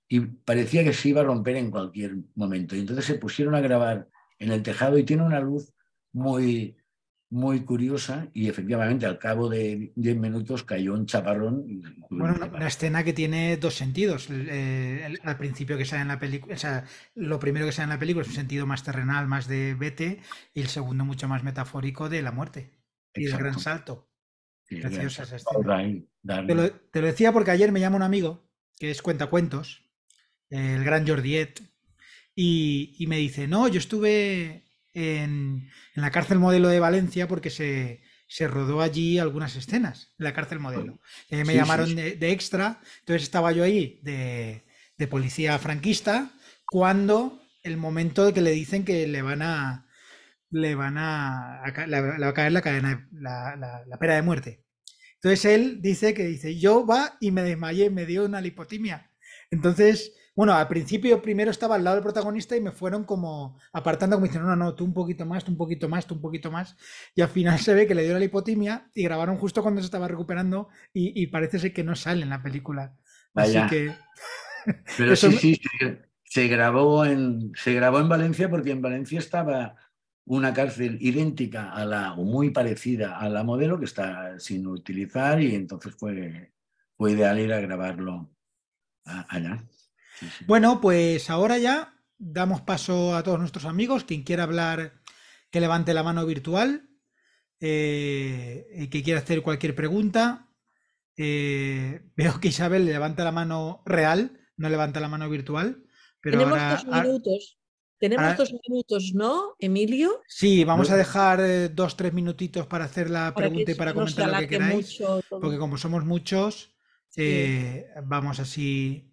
Speaker 3: y parecía que se iba a romper en cualquier momento. Y entonces se pusieron a grabar en el tejado y tiene una luz muy, muy curiosa y efectivamente al cabo de 10 minutos cayó un chaparrón.
Speaker 1: Bueno, una, escena que tiene dos sentidos. Eh, al principio que sale en la película, o sea, lo primero que sale en la película es un sentido más terrenal, más de vete, y el segundo mucho más metafórico de la muerte y del gran salto. Preciosa esa escena. Te lo, te lo, decía porque ayer me llama un amigo que es cuentacuentos, el gran Jordiet, y, y me dice, no, yo estuve en, la cárcel modelo de Valencia porque se, rodó allí algunas escenas, en la cárcel modelo. Eh, me llamaron De, extra, entonces estaba yo ahí de, policía franquista cuando el momento de que le dicen que le van a le van a, le va a caer la cadena la, la, pena de muerte. Entonces él dice que dice, yo va y me desmayé, me dio una lipotimia. Entonces bueno, al principio primero estaba al lado del protagonista y me fueron como apartando, como diciendo, no, no, tú un poquito más, tú un poquito más, tú un poquito más. Y al final se ve que le dio la lipotimia y grabaron justo cuando se estaba recuperando y, parece ser que no sale en la película. Así que...
Speaker 3: Pero sí, sí, se, grabó en, se grabó en Valencia porque en Valencia estaba una cárcel idéntica a la, o muy parecida a la modelo que está sin utilizar y entonces fue, fue ideal ir a grabarlo allá.
Speaker 1: Bueno, pues ahora ya damos paso a todos nuestros amigos. Quien quiera hablar, que levante la mano virtual. Eh, que quiera hacer cualquier pregunta. Eh, veo que Isabel levanta la mano real, no levanta la mano virtual. Pero
Speaker 2: Tenemos dos minutos. Tenemos dos minutos, ¿no, Emilio?
Speaker 1: Sí, vamos a dejar eh, dos, tres minutitos para hacer la pregunta y para comentar lo que queráis. porque como somos muchos, vamos así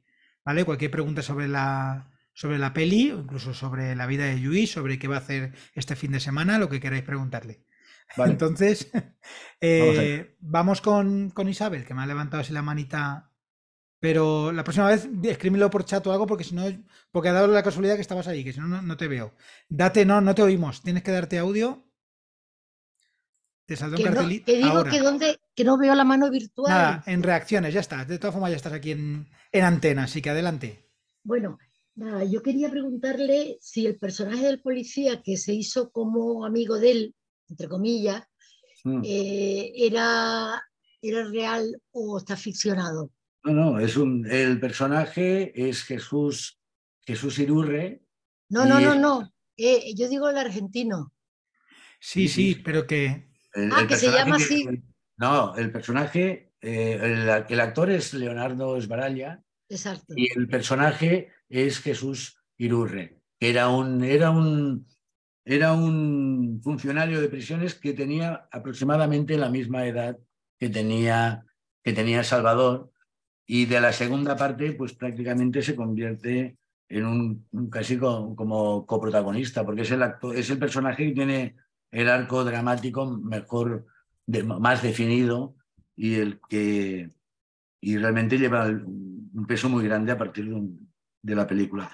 Speaker 1: ¿vale? Cualquier pregunta sobre la, sobre la peli, o incluso sobre la vida de Luis, sobre qué va a hacer este fin de semana, lo que queráis preguntarle. Entonces, eh, vamos, con, Isabel, que me ha levantado así la manita. Pero la próxima vez escríbelo por chat o algo, porque si no, porque ha dado la casualidad que estabas ahí, que si no, no, te veo. Date, no, no te oímos. Tienes que darte audio.
Speaker 4: Te saldrá un cartelito. que digo que, donde, que no veo la mano virtual.
Speaker 1: Nada, en reacciones, ya está. De todas formas, ya estás aquí en, en antena, así que adelante.
Speaker 4: Bueno, nada, yo quería preguntarle si el personaje del policía que se hizo como amigo de él, entre comillas, mm. eh, era, era real o está ficcionado.
Speaker 3: No, no, es un, el personaje es Jesús, Jesús Irurre.
Speaker 4: No, no, no, no. Eh, yo digo el argentino.
Speaker 1: Sí, sí, pero que.
Speaker 4: Ah, que se llama así.
Speaker 3: no, el personaje, eh, el, el, actor es Leonardo Esbaralla
Speaker 4: Exacto.
Speaker 3: Y el personaje es Jesús Irurre, que era un, era un, era un funcionario de prisiones que tenía aproximadamente la misma edad que tenía, que tenía Salvador, y de la segunda parte, pues prácticamente se convierte en un, casi como, coprotagonista, porque es el, actor, es el personaje que tiene el arco dramático mejor, más definido y el que y realmente lleva un peso muy grande a partir de, la película.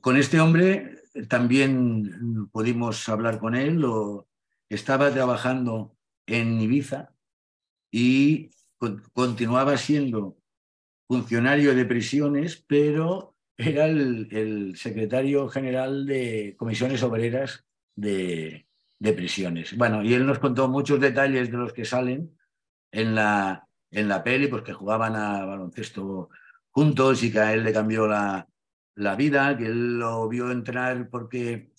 Speaker 3: Con este hombre también pudimos hablar con él, estaba trabajando en Ibiza y continuaba siendo funcionario de prisiones, pero era el, secretario general de comisiones obreras de, de, prisiones. Bueno, y él nos contó muchos detalles de los que salen en la, en la peli, pues que jugaban a baloncesto juntos y que a él le cambió la, la vida, que él lo vio entrar porque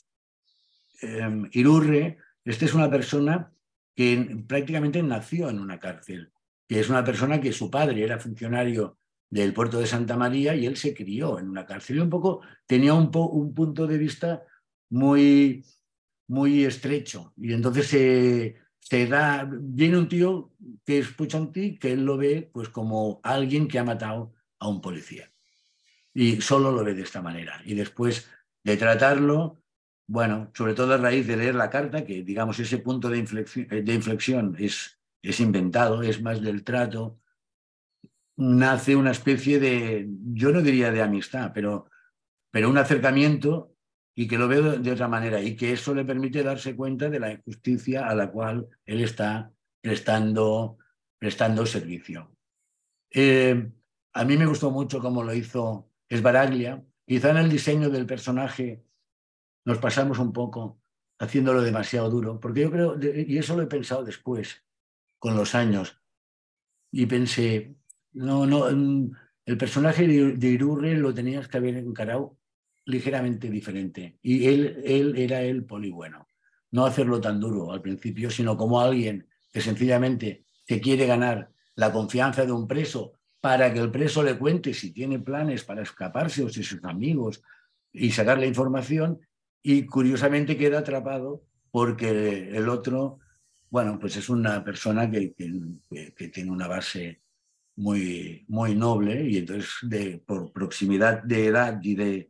Speaker 3: em, Irurre, este es una persona que prácticamente nació en una cárcel, que es una persona que su padre era funcionario del puerto de Santa María y él se crió en una cárcel y un poco tenía un, un punto de vista muy, muy estrecho. Y entonces se, se da, viene un tío que es Puchanti, que él lo ve pues como alguien que ha matado a un policía. Y solo lo ve de esta manera. Y después de tratarlo, bueno, sobre todo a raíz de leer la carta, que digamos ese punto de inflexión, de inflexión es, es inventado, es más del trato, nace una especie de, yo no diría de amistad, pero, pero un acercamiento y que lo veo de otra manera y que eso le permite darse cuenta de la injusticia a la cual él está prestando, prestando servicio. Eh, a mí me gustó mucho cómo lo hizo Esbaraglia. Quizá en el diseño del personaje nos pasamos un poco haciéndolo demasiado duro, porque yo creo, y eso lo he pensado después, con los años, y pensé, no, no, mm, el personaje de Irurre lo tenías que haber encarado ligeramente diferente. Y él, él era el poli bueno. No hacerlo tan duro al principio, sino como alguien que sencillamente te quiere ganar la confianza de un preso para que el preso le cuente si tiene planes para escaparse o si sus amigos y sacar la información y curiosamente queda atrapado porque el otro, bueno, pues es una persona que, que tiene una base muy, muy noble y entonces de, por proximidad de edad y de,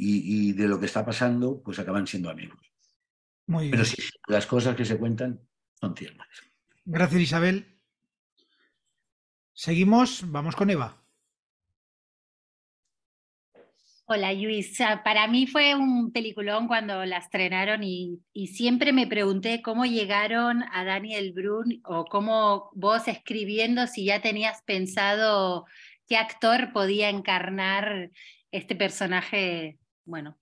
Speaker 3: y, de lo que está pasando, pues acaban siendo amigos. Muy Pero sí, las cosas que se cuentan son tiernas.
Speaker 1: Gracias Isabel. Seguimos, vamos con Eva.
Speaker 5: Hola Luis, para mí fue un peliculón cuando la estrenaron y, siempre me pregunté cómo llegaron a Daniel Brun o cómo vos escribiendo si ya tenías pensado qué actor podía encarnar este personaje, bueno,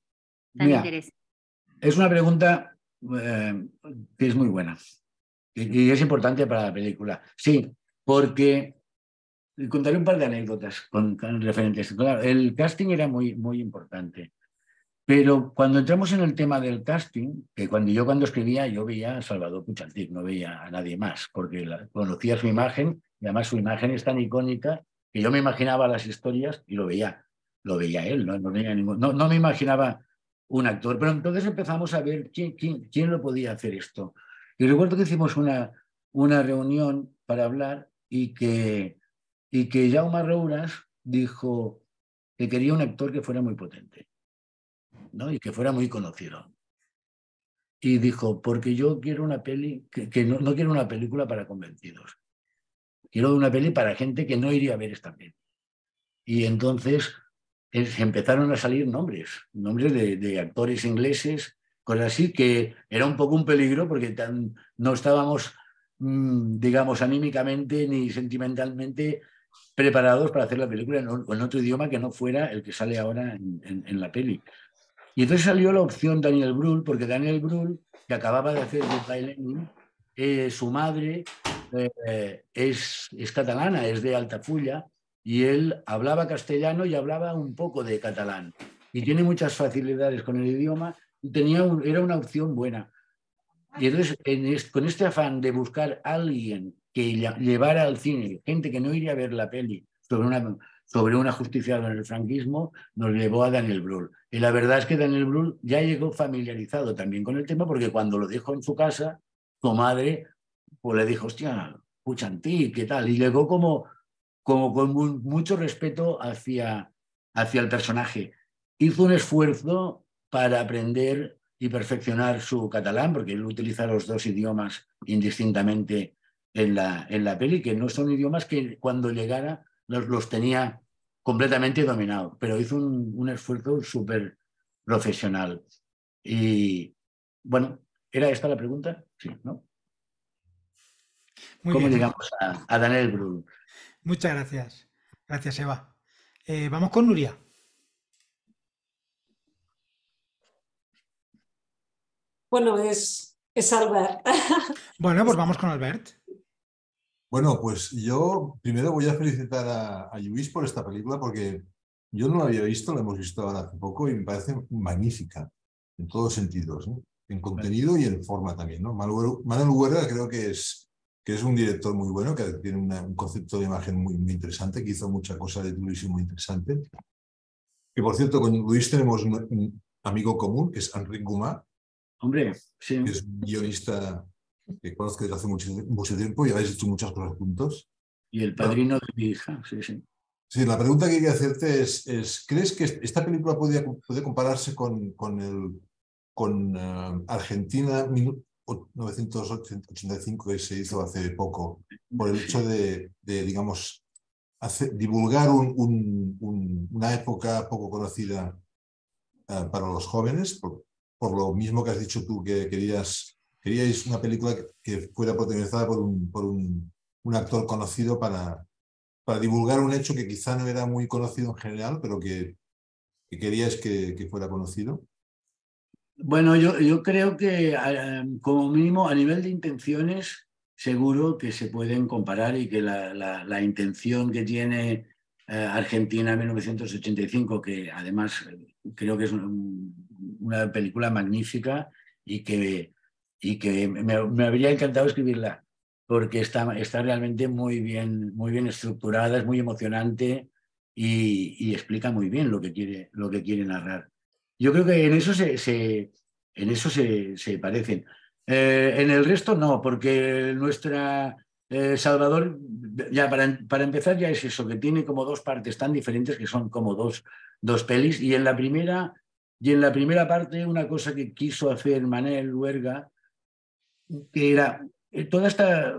Speaker 5: tan.
Speaker 3: Es una pregunta eh, que es muy buena y es importante para la película. Sí, porque contaré un par de anécdotas con, referentes. Claro, el casting era muy, muy importante. Pero cuando entramos en el tema del casting, que cuando yo cuando escribía, yo veía a Salvador Puchantik, no veía a nadie más, porque conocía su imagen, y además su imagen es tan icónica que yo me imaginaba las historias y lo veía, lo veía él, no, no, no, me imaginaba un actor. Pero entonces empezamos a ver quién, quién, quién lo podía hacer esto. Y recuerdo que hicimos una, una reunión para hablar y que y que Jaume Rouras dijo que quería un actor que fuera muy potente ¿no? y que fuera muy conocido. Y dijo, porque yo quiero una peli, que, no, no, quiero una película para convencidos. Quiero una peli para gente que no iría a ver esta peli. Y entonces empezaron a salir nombres, nombres de, actores ingleses, cosas así, que era un poco un peligro porque no estábamos, mm, digamos, anímicamente ni sentimentalmente preparados para hacer la película en, otro idioma que no fuera el que sale ahora en, la peli. Y entonces salió la opción Daniel Brühl, porque Daniel Brühl, que acababa de hacer de eh, su madre eh, es, es catalana, es de Altafulla, y él hablaba castellano y hablaba un poco de catalán. Y tiene muchas facilidades con el idioma y tenía era una opción buena. Y entonces, con este afán de buscar alguien que llevara al cine gente que no iría a ver la peli sobre una, sobre una justicia en el franquismo, nos llevó a Daniel Brühl. Y la verdad es que Daniel Brühl ya llegó familiarizado también con el tema, porque cuando lo dijo en su casa, su madre pues le dijo, hostia, ti, ¿qué tal? Y llegó como, como con mucho respeto hacia, hacia el personaje. Hizo un esfuerzo para aprender y perfeccionar su catalán, porque él utiliza los dos idiomas indistintamente en la, en la peli, que no son idiomas que cuando llegara los, los tenía completamente dominados, pero hizo un, esfuerzo súper profesional. Y bueno, ¿era esta la pregunta? Sí, ¿no? ¿Cómo llegamos a, Daniel Brühl?
Speaker 1: Muchas gracias. Gracias, Eva. Eh, vamos con Nuria.
Speaker 6: Bueno, es, es Albert.
Speaker 1: Bueno, pues vamos con Albert.
Speaker 7: Bueno, pues yo primero voy a felicitar a, Luis por esta película porque yo no la había visto, la hemos visto ahora hace poco y me parece magnífica en todos sentidos. en contenido y en forma también. ¿no? Manuel Huerga creo que es, que es un director muy bueno, que tiene un concepto de imagen muy, muy interesante, que hizo mucha cosa de televisión muy interesante. Que por cierto, con Luis tenemos un, amigo común, que es Enrique Gumá.
Speaker 3: Hombre, sí.
Speaker 7: Que es un guionista que conozco desde hace mucho, mucho tiempo y habéis hecho muchas cosas juntos.
Speaker 3: Y el padrino de mi hija, sí, sí.
Speaker 7: Sí, la pregunta que quería hacerte es, es ¿crees que esta película puede, puede compararse con, con, el, con uh, Argentina 1985 que se hizo hace poco, por el hecho de, de digamos, hacer, divulgar un, un, una época poco conocida uh, para los jóvenes, por, por, lo mismo que has dicho tú, que querías, queríais una película que fuera protagonizada por un, por actor conocido para, para divulgar un hecho que quizá no era muy conocido en general, pero que, que querías que, que, fuera conocido?
Speaker 3: Bueno, yo, creo que como mínimo a nivel de intenciones, seguro que se pueden comparar y que la, la, intención que tiene eh, Argentina en 1985, que además creo que es una película magnífica y que, y que me, habría encantado escribirla porque está, está realmente muy bien, muy bien estructurada, es muy emocionante y, explica muy bien lo que quiere, lo que quiere narrar. Yo creo que en eso se, se en eso se, se parecen. Eh, en el resto no, porque nuestra eh, Salvador, ya para, para, empezar ya es eso, que tiene como dos partes tan diferentes que son como dos, dos pelis y en la primera y en la primera parte una cosa que quiso hacer Manel Huerga que era eh, toda esta,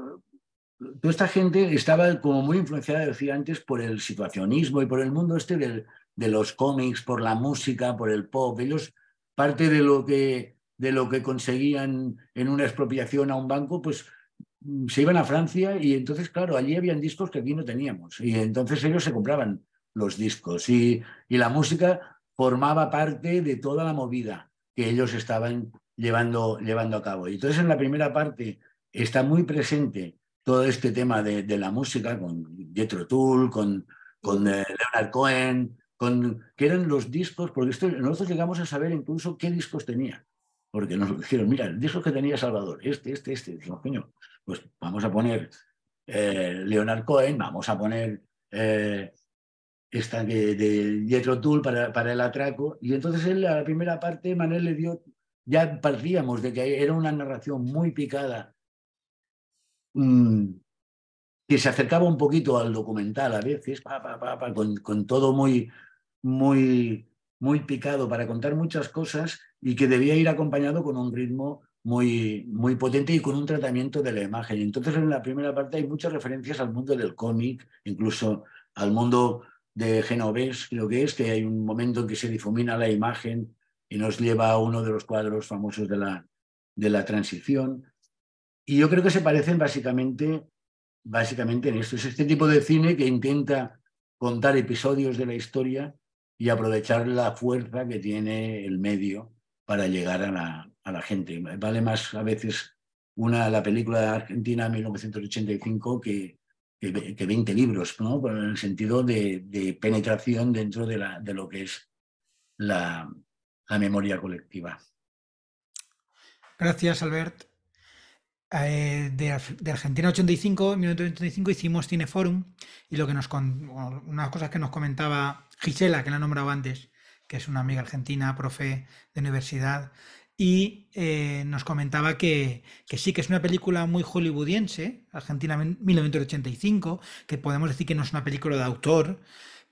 Speaker 3: toda esta gente estaba como muy influenciada, decía antes, por el situacionismo y por el mundo este de los cómics, por la música, por el pop. Ellos, parte de lo que, de lo que conseguían en una expropiación a un banco, pues mm, se iban a Francia y entonces, claro, allí habían discos que aquí no teníamos. Y entonces ellos se compraban los discos y, y la música formaba parte de toda la movida que ellos estaban llevando, llevando a cabo. Y entonces en la primera parte está muy presente todo este tema de, la música con Jethro Tull, con, con eh, Leonard Cohen, con, que eran los discos, porque nosotros llegamos a saber incluso qué discos tenía, porque nos dijeron, mira, el disco que tenía Salvador, este, este, este, Dijimos, coño, pues vamos a poner eh, Leonard Cohen, vamos a poner eh, esta de, de Tull para, para el atraco, y entonces a la primera parte, Manuel le dio, ya partíamos de que era una narración muy picada Mm, que se acercaba un poquito al documental a veces, con, con, todo muy, muy, muy picado para contar muchas cosas y que debía ir acompañado con un ritmo muy, muy potente y con un tratamiento de la imagen. Entonces en la primera parte hay muchas referencias al mundo del cómic, incluso al mundo de Genovés, creo que es, que hay un momento en que se difumina la imagen y nos lleva a uno de los cuadros famosos de la, de la transición. Y yo creo que se parecen básicamente, básicamente en esto. Es este tipo de cine que intenta contar episodios de la historia y aprovechar la fuerza que tiene el medio para llegar a la, a la gente. Vale más a veces una, la película de Argentina 1985 que, que, que 20 libros, ¿no? en el sentido de, de penetración dentro de, la, de, lo que es la, la memoria colectiva.
Speaker 1: Gracias, Albert. Eh, de, de, Argentina 85, 1985 hicimos Cineforum y lo que nos unas cosas que nos comentaba Gisela, que la he nombrado antes, que es una amiga argentina, profe de universidad, y eh, nos comentaba que, sí, que es una película muy hollywoodiense, Argentina 1985, que podemos decir que no es una película de autor,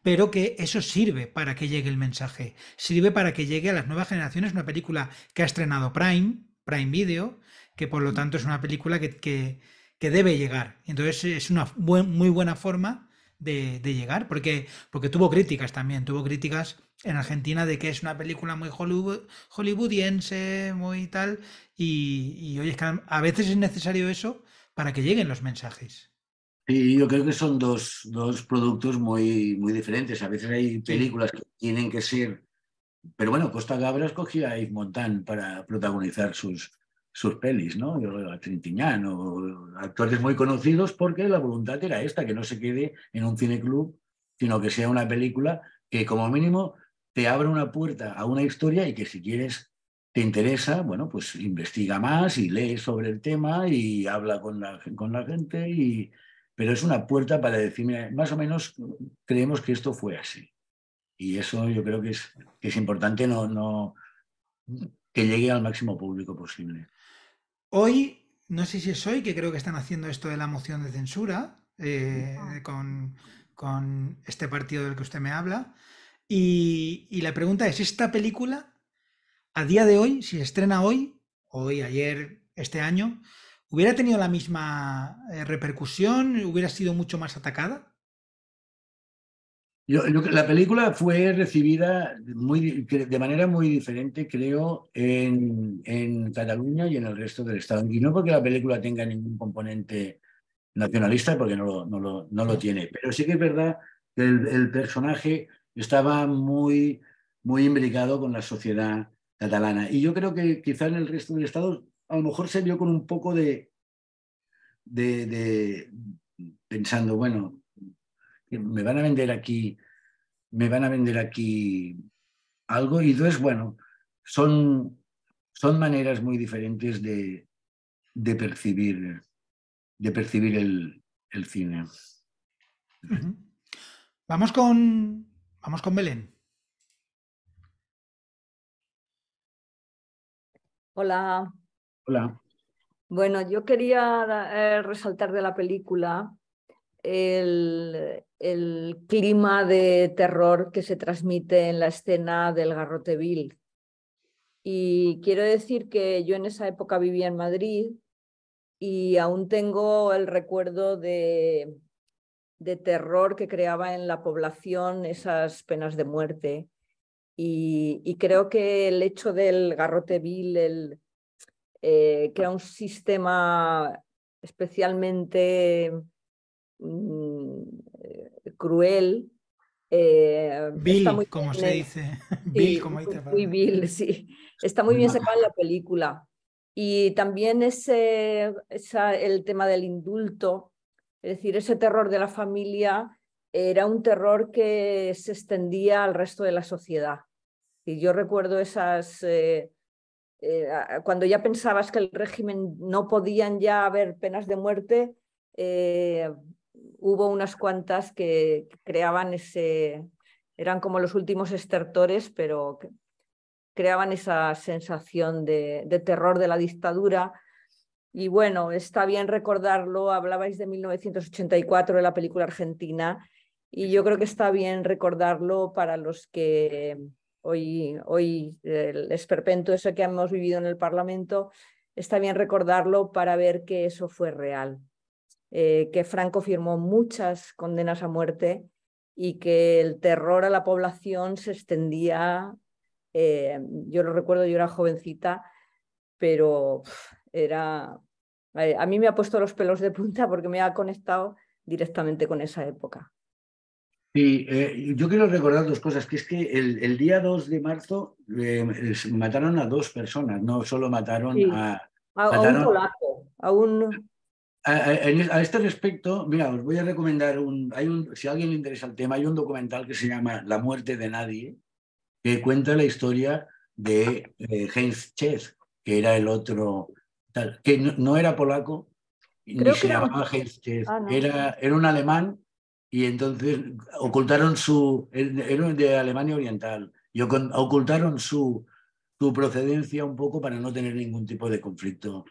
Speaker 1: pero que eso sirve para que llegue el mensaje, sirve para que llegue a las nuevas generaciones, una película que ha estrenado Prime, Prime Video, que por lo tanto es una película que, que, que debe llegar. Entonces es una buen, muy buena forma de, de, llegar, porque, porque tuvo críticas también, tuvo críticas en Argentina de que es una película muy Hollywood, hollywoodiense, muy tal, y, y oye, es que a veces es necesario eso para que lleguen los mensajes.
Speaker 3: Sí, yo creo que son dos, dos productos muy, muy diferentes. A veces hay películas que tienen que ser... Pero bueno, Costa Gabra escogía a Yves Montand para protagonizar sus, sus pelis, ¿no? Trintiñán o actores muy conocidos porque la voluntad era esta, que no se quede en un cineclub, sino que sea una película que como mínimo te abra una puerta a una historia y que si quieres te interesa, bueno, pues investiga más y lee sobre el tema y habla con la, con la gente, y, pero es una puerta para decirme, más o menos creemos que esto fue así. Y eso yo creo que es, que es importante no, no, que llegue al máximo público posible.
Speaker 1: Hoy, no sé si es hoy, que creo que están haciendo esto de la moción de censura eh, con, con, este partido del que usted me habla. Y, y la pregunta es, ¿esta película a día de hoy, si se estrena hoy, hoy, ayer, este año, ¿hubiera tenido la misma eh, repercusión? ¿Hubiera sido mucho más atacada?
Speaker 3: La película fue recibida muy, de manera muy diferente, creo, en, Cataluña y en el resto del Estado. Y no porque la película tenga ningún componente nacionalista, porque no lo, tiene, pero sí que es verdad que el, el personaje estaba muy, muy imbricado con la sociedad catalana. Y yo creo que quizá en el resto del Estado a lo mejor se vio con un poco de, de, pensando, bueno, me van a vender aquí, me van a vender aquí algo y entonces, bueno, son, son maneras muy diferentes de, de percibir, de percibir el, el cine.
Speaker 1: Vamos con, vamos con Belén.
Speaker 8: Hola.
Speaker 3: Hola.
Speaker 8: Bueno, yo quería eh, resaltar de la película el, clima de terror que se transmite en la escena del Garroteville. Y quiero decir que yo en esa época vivía en Madrid y aún tengo el recuerdo de, de terror que creaba en la población esas penas de muerte y, creo que el hecho del garrote vil, el, eh, que era un sistema especialmente mm, eh, cruel.
Speaker 1: Eh, muy como se dice.
Speaker 8: Bill, como dice. Muy Bill, sí. Está muy bien sacado en la película. Y también ese, el tema del indulto, es decir, ese terror de la familia era un terror que se extendía al resto de la sociedad. Y yo recuerdo esas, eh, eh, cuando ya pensabas que el régimen no podían ya haber penas de muerte, eh, hubo unas cuantas que creaban ese, eran como los últimos estertores, pero creaban esa sensación de, de terror de la dictadura. Y bueno, está bien recordarlo, hablabais de 1984, de la película argentina, y yo creo que está bien recordarlo para los que hoy, hoy el esperpento ese que hemos vivido en el Parlamento, está bien recordarlo para ver que eso fue real, eh, que Franco firmó muchas condenas a muerte y que el terror a la población se extendía, eh, yo lo recuerdo, yo era jovencita, pero era, eh, a mí me ha puesto los pelos de punta porque me ha conectado directamente con esa época.
Speaker 3: Sí, eh, yo quiero recordar dos cosas, que es que el, día 2 de marzo eh, mataron a dos personas, no solo mataron a...
Speaker 8: A, un polaco, a un...
Speaker 3: A, este respecto, mira, os voy a recomendar un, hay un, si a alguien le interesa el tema, hay un documental que se llama La muerte de nadie, que cuenta la historia de eh, Heinz Chess, que era el otro, que no, era polaco, ni se llamaba Heinz Chess, ah, era, era un alemán y entonces ocultaron su, era de Alemania Oriental, y ocultaron su, su procedencia un poco para no tener ningún tipo de conflicto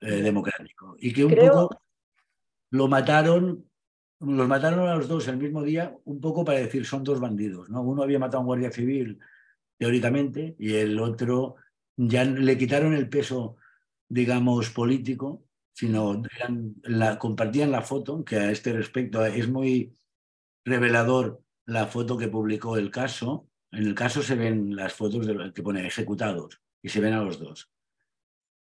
Speaker 3: eh, democrático. Y que un poco lo mataron, los mataron a los dos el mismo día, un poco para decir son dos bandidos. ¿no? Uno había matado a un guardia civil, teóricamente, y el otro ya le quitaron el peso, digamos, político sino la, compartían la foto, que a este respecto es muy revelador la foto que publicó el caso. En el caso se ven las fotos de, que pone ejecutados y se ven a los dos.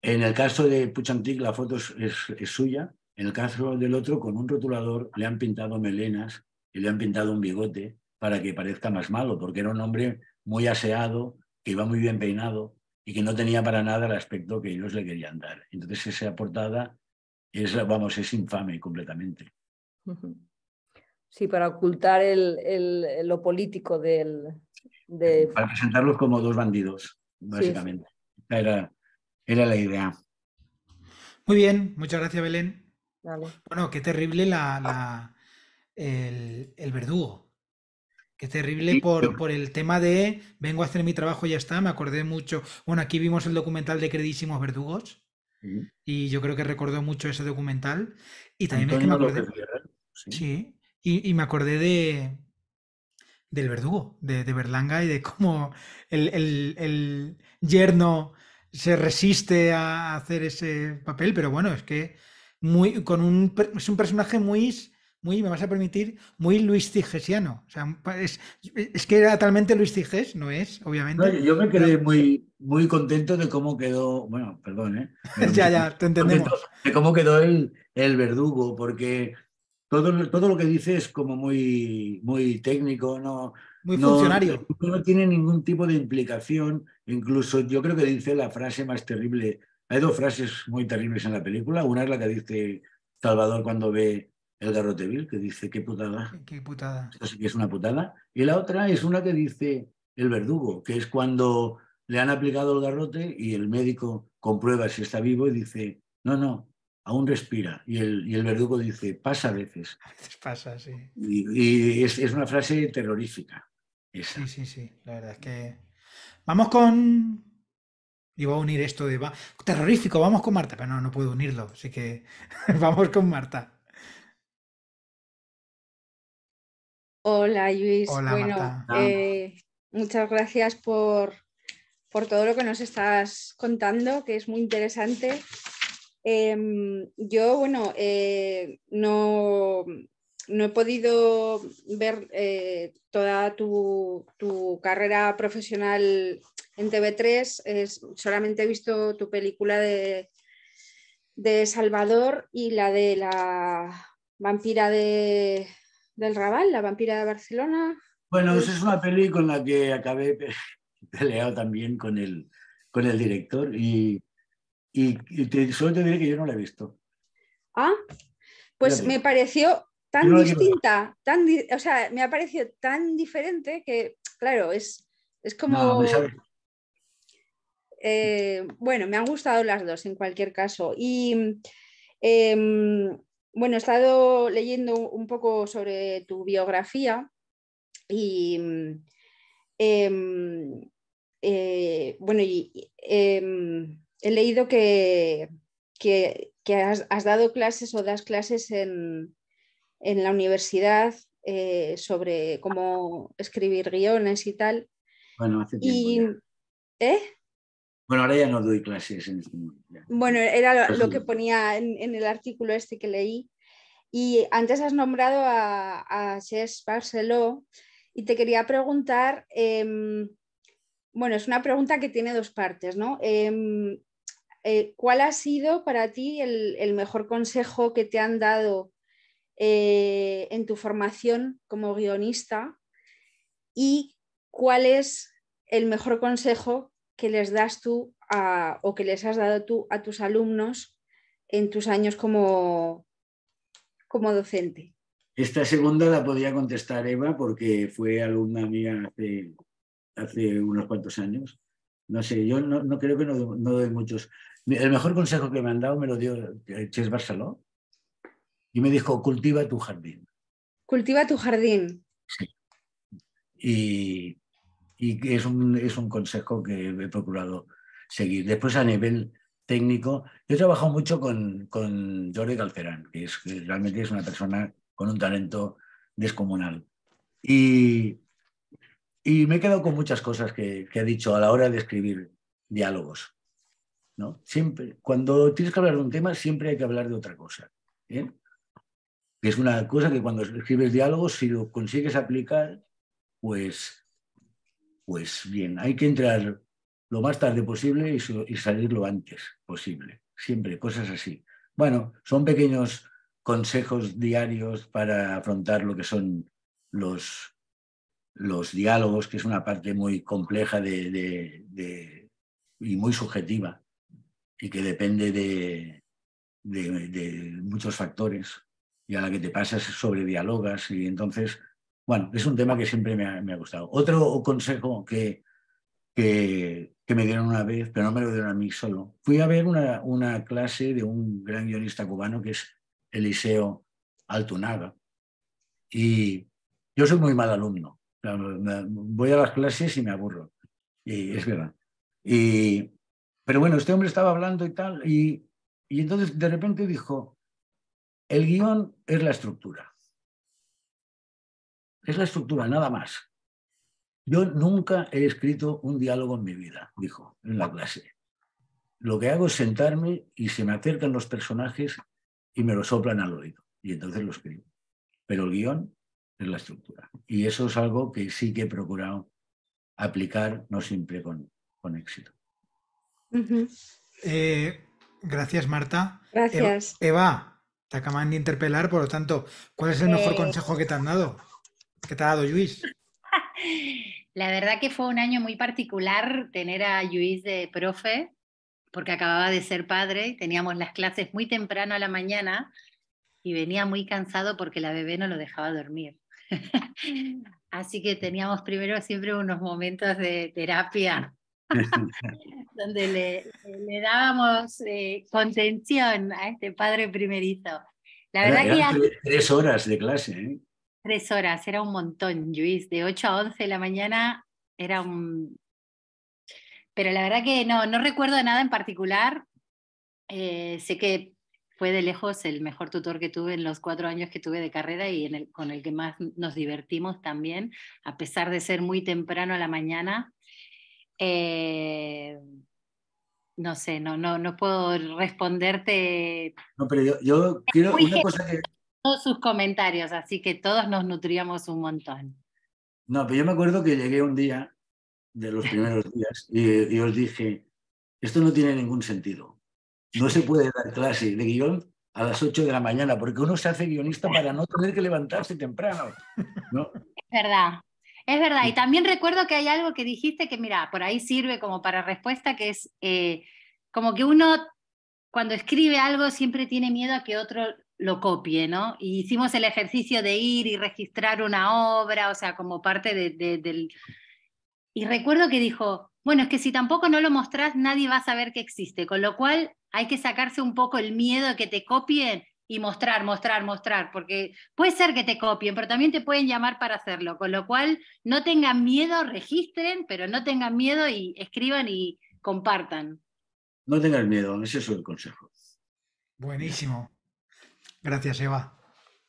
Speaker 3: En el caso de Puchantik la foto es, es, suya. En el caso del otro, con un rotulador le han pintado melenas y le han pintado un bigote para que parezca más malo, porque era un hombre muy aseado, que iba muy bien peinado y que no tenía para nada el aspecto que ellos le querían dar. Entonces esa portada es, vamos, es infame completamente.
Speaker 8: Sí, para ocultar el, lo político del...
Speaker 3: Para presentarlos como dos bandidos, básicamente. era, era la idea.
Speaker 1: Muy bien, muchas gracias, Belén. Bueno, qué terrible la, el, verdugo. Qué terrible por, por, el tema de vengo a hacer mi trabajo y ya está. Me acordé mucho. Bueno, aquí vimos el documental de Queridísimos Verdugos. Y yo creo que recordó mucho ese documental. Y también es que me acordé. Sí. y, me acordé de, del verdugo, de, Berlanga y de cómo el, yerno se resiste a hacer ese papel, pero bueno, es que muy, con un, es un personaje muy, muy, me vas a permitir, muy Luis Cigesiano. O sea, es, que era talmente Luis Ciges, no es, obviamente.
Speaker 3: yo me quedé muy, muy contento de cómo quedó, bueno, perdón, ¿eh?
Speaker 1: ya, ya, te entendemos.
Speaker 3: De cómo quedó el, el verdugo, porque todo, todo lo que dice es como muy, muy técnico, no,
Speaker 1: muy funcionario.
Speaker 3: No, tiene ningún tipo de implicación. Incluso yo creo que dice la frase más terrible. Hay dos frases muy terribles en la película. Una es la que dice Salvador cuando ve el garrote vil, que dice qué putada.
Speaker 1: Qué putada.
Speaker 3: Esto sí que es una putada. Y la otra es una que dice el verdugo, que es cuando le han aplicado el garrote y el médico comprueba si está vivo y dice, no, no, aún respira. Y el, y el verdugo dice, pasa a veces.
Speaker 1: A veces pasa, sí.
Speaker 3: Y, es, es, una frase terrorífica.
Speaker 1: Sí, sí, sí. La verdad es que. Vamos con. Iba a unir esto de. Terrorífico, vamos con Marta, pero no, no puedo unirlo. Así que vamos con Marta.
Speaker 9: Hola, Luis. Hola, bueno, eh, muchas gracias por, por todo lo que nos estás contando, que es muy interesante. Em, yo, bueno, eh, no, no he podido ver eh, toda tu, carrera profesional en TV3, solamente he visto tu película de, de, Salvador y la de la vampira de, del Raval, la vampira de Barcelona.
Speaker 3: Bueno, esa es una peli con la que acabé peleado también con el, con el director y, y, solo te diré que yo no la he visto.
Speaker 9: Ah, pues me pareció tan distinta, tan, o sea, me ha parecido tan diferente que, claro, es, es como... Eh, bueno, me han gustado las dos en cualquier caso. Y em, bueno, he estado leyendo un poco sobre tu biografía y em, eh, bueno, y, em, he leído que, que, has, dado clases o das clases en, en la universidad eh, sobre cómo escribir guiones y tal.
Speaker 3: Bueno, hace tiempo.
Speaker 9: ¿Eh?
Speaker 3: Bueno, ahora ya no doy clases en este
Speaker 9: Bueno, era lo, que ponía en, el artículo este que leí. Y antes has nombrado a, a Cés Barceló y te quería preguntar, em, bueno, es una pregunta que tiene dos partes, ¿no? Em, eh, ¿Cuál ha sido para ti el, el, mejor consejo que te han dado eh, en tu formación como guionista y cuál es el mejor consejo que les das tú o que les has dado tú a tus alumnos en tus años como, como docente.
Speaker 3: Esta segunda la podía contestar Eva porque fue alumna mía hace, hace unos cuantos años. No sé, yo no, creo que no, doy muchos. El mejor consejo que me han dado me lo dio Ches Barceló, y me dijo, cultiva tu jardín.
Speaker 9: Cultiva tu jardín.
Speaker 3: Sí. Y, y es, un, es un consejo que he procurado seguir. Después a nivel técnico, yo he trabajado mucho con, con Jordi Calcerán, que, es, realmente es una persona con un talento descomunal. Y, y me he quedado con muchas cosas que, que, ha dicho a la hora de escribir diálogos. ¿no? Siempre, cuando tienes que hablar de un tema, siempre hay que hablar de otra cosa. ¿eh? Es una cosa que cuando escribes diálogos, si lo consigues aplicar, pues, pues bien, hay que entrar lo más tarde posible y, salir lo antes posible. Siempre, cosas así. Bueno, son pequeños consejos diarios para afrontar lo que son los, los diálogos, que es una parte muy compleja de, y muy subjetiva y que depende de, muchos factores y a la que te pasas sobre dialogas y entonces, bueno, es un tema que siempre me ha, gustado. Otro consejo que, que, que, me dieron una vez, pero no me lo dieron a mí solo. Fui a ver una, una clase de un gran guionista cubano que es Eliseo Altunaga. Y yo soy muy mal alumno. Voy a las clases y me aburro. Y es verdad. Y, pero bueno, este hombre estaba hablando y tal, y, y entonces de repente dijo, el guion es la estructura. Es la estructura, nada más. Yo nunca he escrito un diálogo en mi vida, dijo en la clase. Lo que hago es sentarme y se me acercan los personajes y me lo soplan al oído. Y entonces lo escribo. Pero el guion es la estructura. Y eso es algo que sí que he procurado aplicar, no siempre con, con éxito.
Speaker 1: Eh, gracias, Marta.
Speaker 9: Gracias.
Speaker 1: Eva, te acaban de interpelar, por lo tanto, ¿cuál es el mejor
Speaker 5: Eh.
Speaker 1: consejo que te han dado? ¿Qué te ha dado Luis?
Speaker 5: La verdad que fue un año muy particular tener a Luis de profe, porque acababa de ser padre, y teníamos las clases muy temprano a la mañana y venía muy cansado porque la bebé no lo dejaba dormir. Así que teníamos primero siempre unos momentos de terapia donde le, le dábamos eh, contención a este padre primerizo. La verdad
Speaker 3: Era-
Speaker 5: que
Speaker 3: eran tres horas de clase. ¿eh?
Speaker 5: Tres horas, era un montón, Luis. De 8 a 11 de la mañana era un... Pero la verdad que no, no recuerdo nada en particular. Eh, sé que fue de lejos el mejor tutor que tuve en los cuatro años que tuve de carrera y en el, con el que más nos divertimos también, a pesar de ser muy temprano a la mañana. Eh, no sé, no, no, no puedo responderte
Speaker 3: No, pero yo, yo quiero una cosa que.
Speaker 5: todos sus comentarios, así que todos nos nutríamos un montón.
Speaker 3: No, pero yo me acuerdo que llegué un día, de los primeros días, y, y os dije: esto no tiene ningún sentido. No se puede dar clase de guion a las 8 de la mañana, porque uno se hace guionista para no tener que levantarse temprano. ¿no?
Speaker 5: Es verdad, es verdad. Y también recuerdo que hay algo que dijiste que, mira, por ahí sirve como para respuesta, que es eh, como que uno cuando escribe algo siempre tiene miedo a que otro lo copie, ¿no? Y hicimos el ejercicio de ir y registrar una obra, o sea, como parte de- de- del... Y recuerdo que dijo, bueno, es que si tampoco no lo mostrás, nadie va a saber que existe, con lo cual hay que sacarse un poco el miedo a que te copien y mostrar, mostrar, mostrar, porque puede ser que te copien, pero también te pueden llamar para hacerlo, con lo cual no tengan miedo, registren, pero no tengan miedo y escriban y compartan.
Speaker 3: No tengas miedo, ese es el consejo.
Speaker 1: Buenísimo. Gracias, Eva.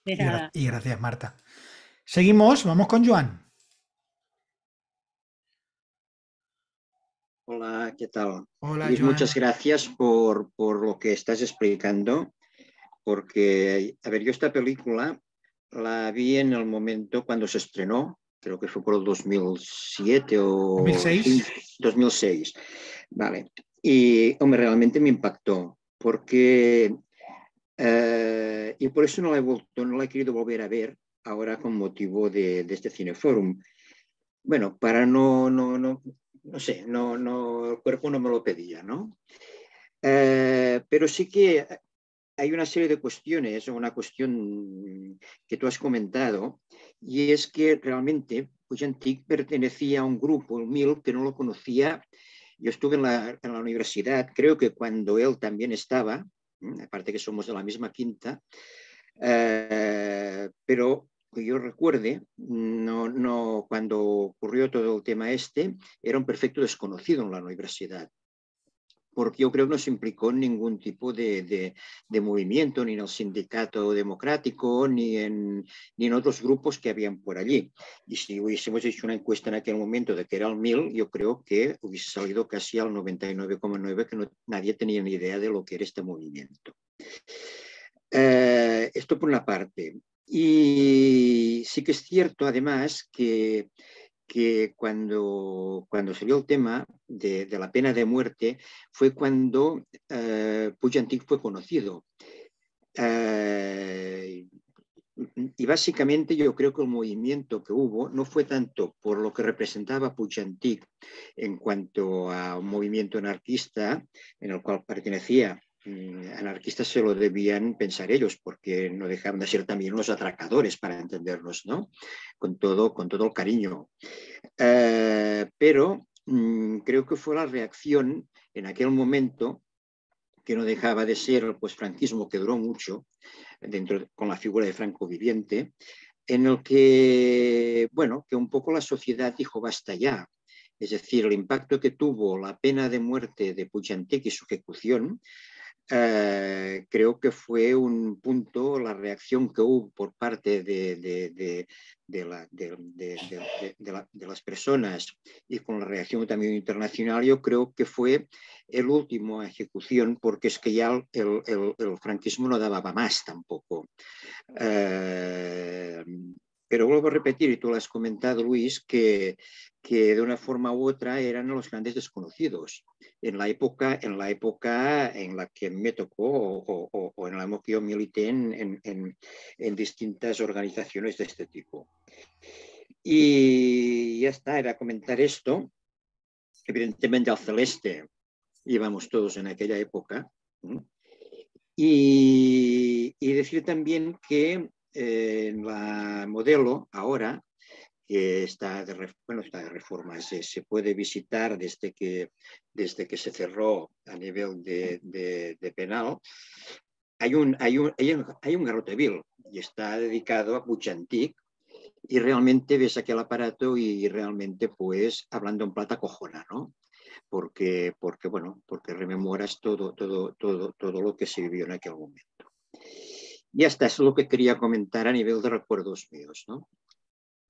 Speaker 1: Y, gra- y gracias, Marta. Seguimos, vamos con Joan.
Speaker 10: Hola, ¿qué tal?
Speaker 1: Hola, Joan.
Speaker 10: muchas gracias por, por lo que estás explicando, porque, a ver, yo esta película la vi en el momento cuando se estrenó, creo que fue por el 2007 o
Speaker 1: 2006.
Speaker 10: 2006. Vale. Y, hombre, realmente me impactó, porque, eh, y por eso no la he vuelto, no la he querido volver a ver ahora con motivo de, de este Cineforum. Bueno, para no, no, no, no sé, no, no, el cuerpo no me lo pedía, ¿no? Eh, pero sí que hay una serie de cuestiones, una cuestión que tú has comentado, y es que realmente Puyantic pertenecía a un grupo, el MIL, que no lo conocía. Yo estuve en la, en la universidad, creo que cuando él también estaba, aparte que somos de la misma quinta, eh, pero que yo recuerde, no, no, cuando ocurrió todo el tema este, era un perfecto desconocido en la universidad, porque yo creo que no se implicó en ningún tipo de, de, de movimiento, ni en el sindicato democrático, ni en, ni en otros grupos que habían por allí. Y si hubiésemos hecho una encuesta en aquel momento de que era el 1000, yo creo que hubiese salido casi al 99,9, que no, nadie tenía ni idea de lo que era este movimiento. Eh, esto por una parte. Y sí que es cierto, además, que, que cuando, cuando salió el tema de, la pena de muerte fue cuando eh, fue conocido. Eh, y básicamente yo creo que el movimiento que hubo no fue tanto por lo que representaba Puig en cuanto a un movimiento anarquista en el cual pertenecía anarquistas se lo debían pensar ellos, porque no dejaban de ser también los atracadores, para entendernos, ¿no? Con todo, con todo el cariño. Eh, pero mm, creo que fue la reacción en aquel momento que no dejaba de ser el pues, franquismo que duró mucho, dentro con la figura de Franco Viviente, en el que, bueno, que un poco la sociedad dijo basta ya. Es decir, el impacto que tuvo la pena de muerte de Puigdemont y su ejecución eh, creo que fue un punto, la reacción que hubo por parte de, de, las personas y con la reacción también internacional, yo creo que fue el último ejecución, porque es que ya el, el, franquismo no daba más tampoco. Eh, pero vuelvo a repetir, y tú lo has comentado, Luis, que, que de una forma u otra eran los grandes desconocidos en la época en la, época en la que me tocó o, en la que yo milité en, en, en, distintas organizaciones de este tipo. Y ya está, era comentar esto. Evidentemente al celeste íbamos todos en aquella época. Y, y decir también que en la modelo ahora, que está de, bueno, está de reforma, se, se, puede visitar desde que, desde que se cerró a nivel de, de, penal. Hay un, hay, un, hay, un, hay un garrotevil y está dedicado a Puchantic y realmente ves aquel aparato y realmente pues hablando en plata cojona, ¿no? Porque, porque, bueno, porque rememoras todo, todo, todo, todo lo que se vivió en aquel momento. Y hasta es lo que quería comentar a nivel de recuerdos míos. ¿no?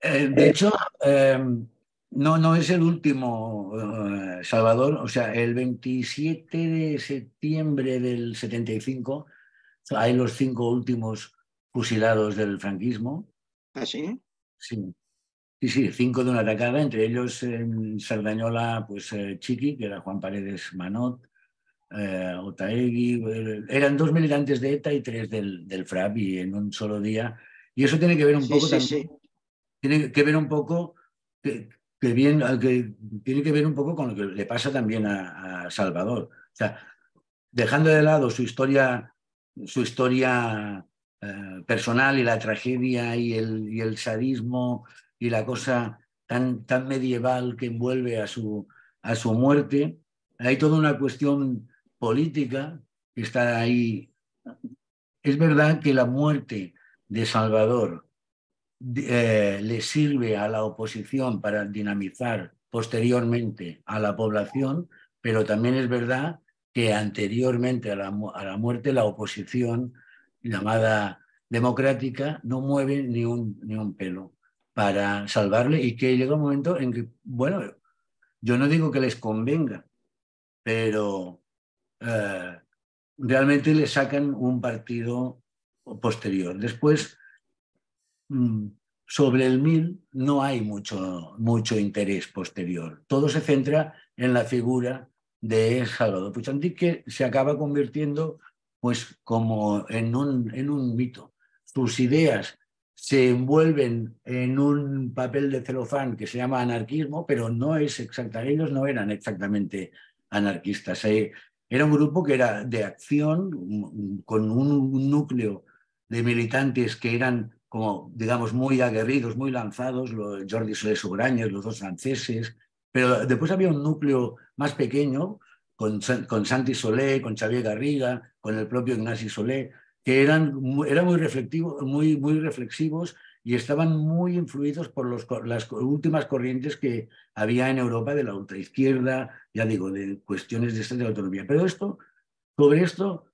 Speaker 3: Eh, de hecho, em, no, no es el último, eh, Salvador. O sea, el 27 de septiembre del 75 hay los cinco últimos fusilados del franquismo.
Speaker 10: ¿Ah, sí?
Speaker 3: Sí. Sí, sí, cinco de una atacada, entre ellos en Sardañola, pues eh, Chiqui, que era Juan Paredes Manot, eh, Otaegui, eh, eran dos militantes de ETA y tres del, del FRAP y en un solo día. Y eso tiene que ver un poco también, tiene que ver un poco que, que tiene que ver un poco con lo que le pasa también a, Salvador. O sea, dejando de lado su historia, su historia eh, personal y la tragedia y el, y el sadismo y la cosa tan, tan medieval que envuelve a su, a su muerte, hay toda una cuestión política que está ahí. Es verdad que la muerte de Salvador eh, le sirve a la oposición para dinamizar posteriormente a la población, pero también es verdad que anteriormente a la, a la muerte la oposición llamada democrática no mueve ni un, ni un pelo para salvarle y que llega un momento en que, bueno, yo no digo que les convenga, pero eh, realmente le sacan un partido posterior. Después, sobre el MIL no hay mucho, mucho interés posterior. Todo se centra en la figura de Salvador Puigdemont, que se acaba convirtiendo pues como en un, en un mito. Sus ideas se envuelven en un papel de celofán que se llama anarquismo, pero no es exactamente, ellos no eran exactamente anarquistas. Eh, era un grupo que era de acción, con un núcleo de militantes que eran, como digamos, muy aguerridos, muy lanzados, los Jordi Solé Sobrañez, los dos franceses, pero después había un núcleo más pequeño, con, con Santi Solé, con Xavier Garriga, con el propio Ignacio Solé, que eran, eran muy, reflectivos, muy, muy reflexivos y estaban muy influidos por los, las últimas corrientes que había en Europa de la ultraizquierda, ya digo, de cuestiones de, de autonomía. Pero esto, sobre esto,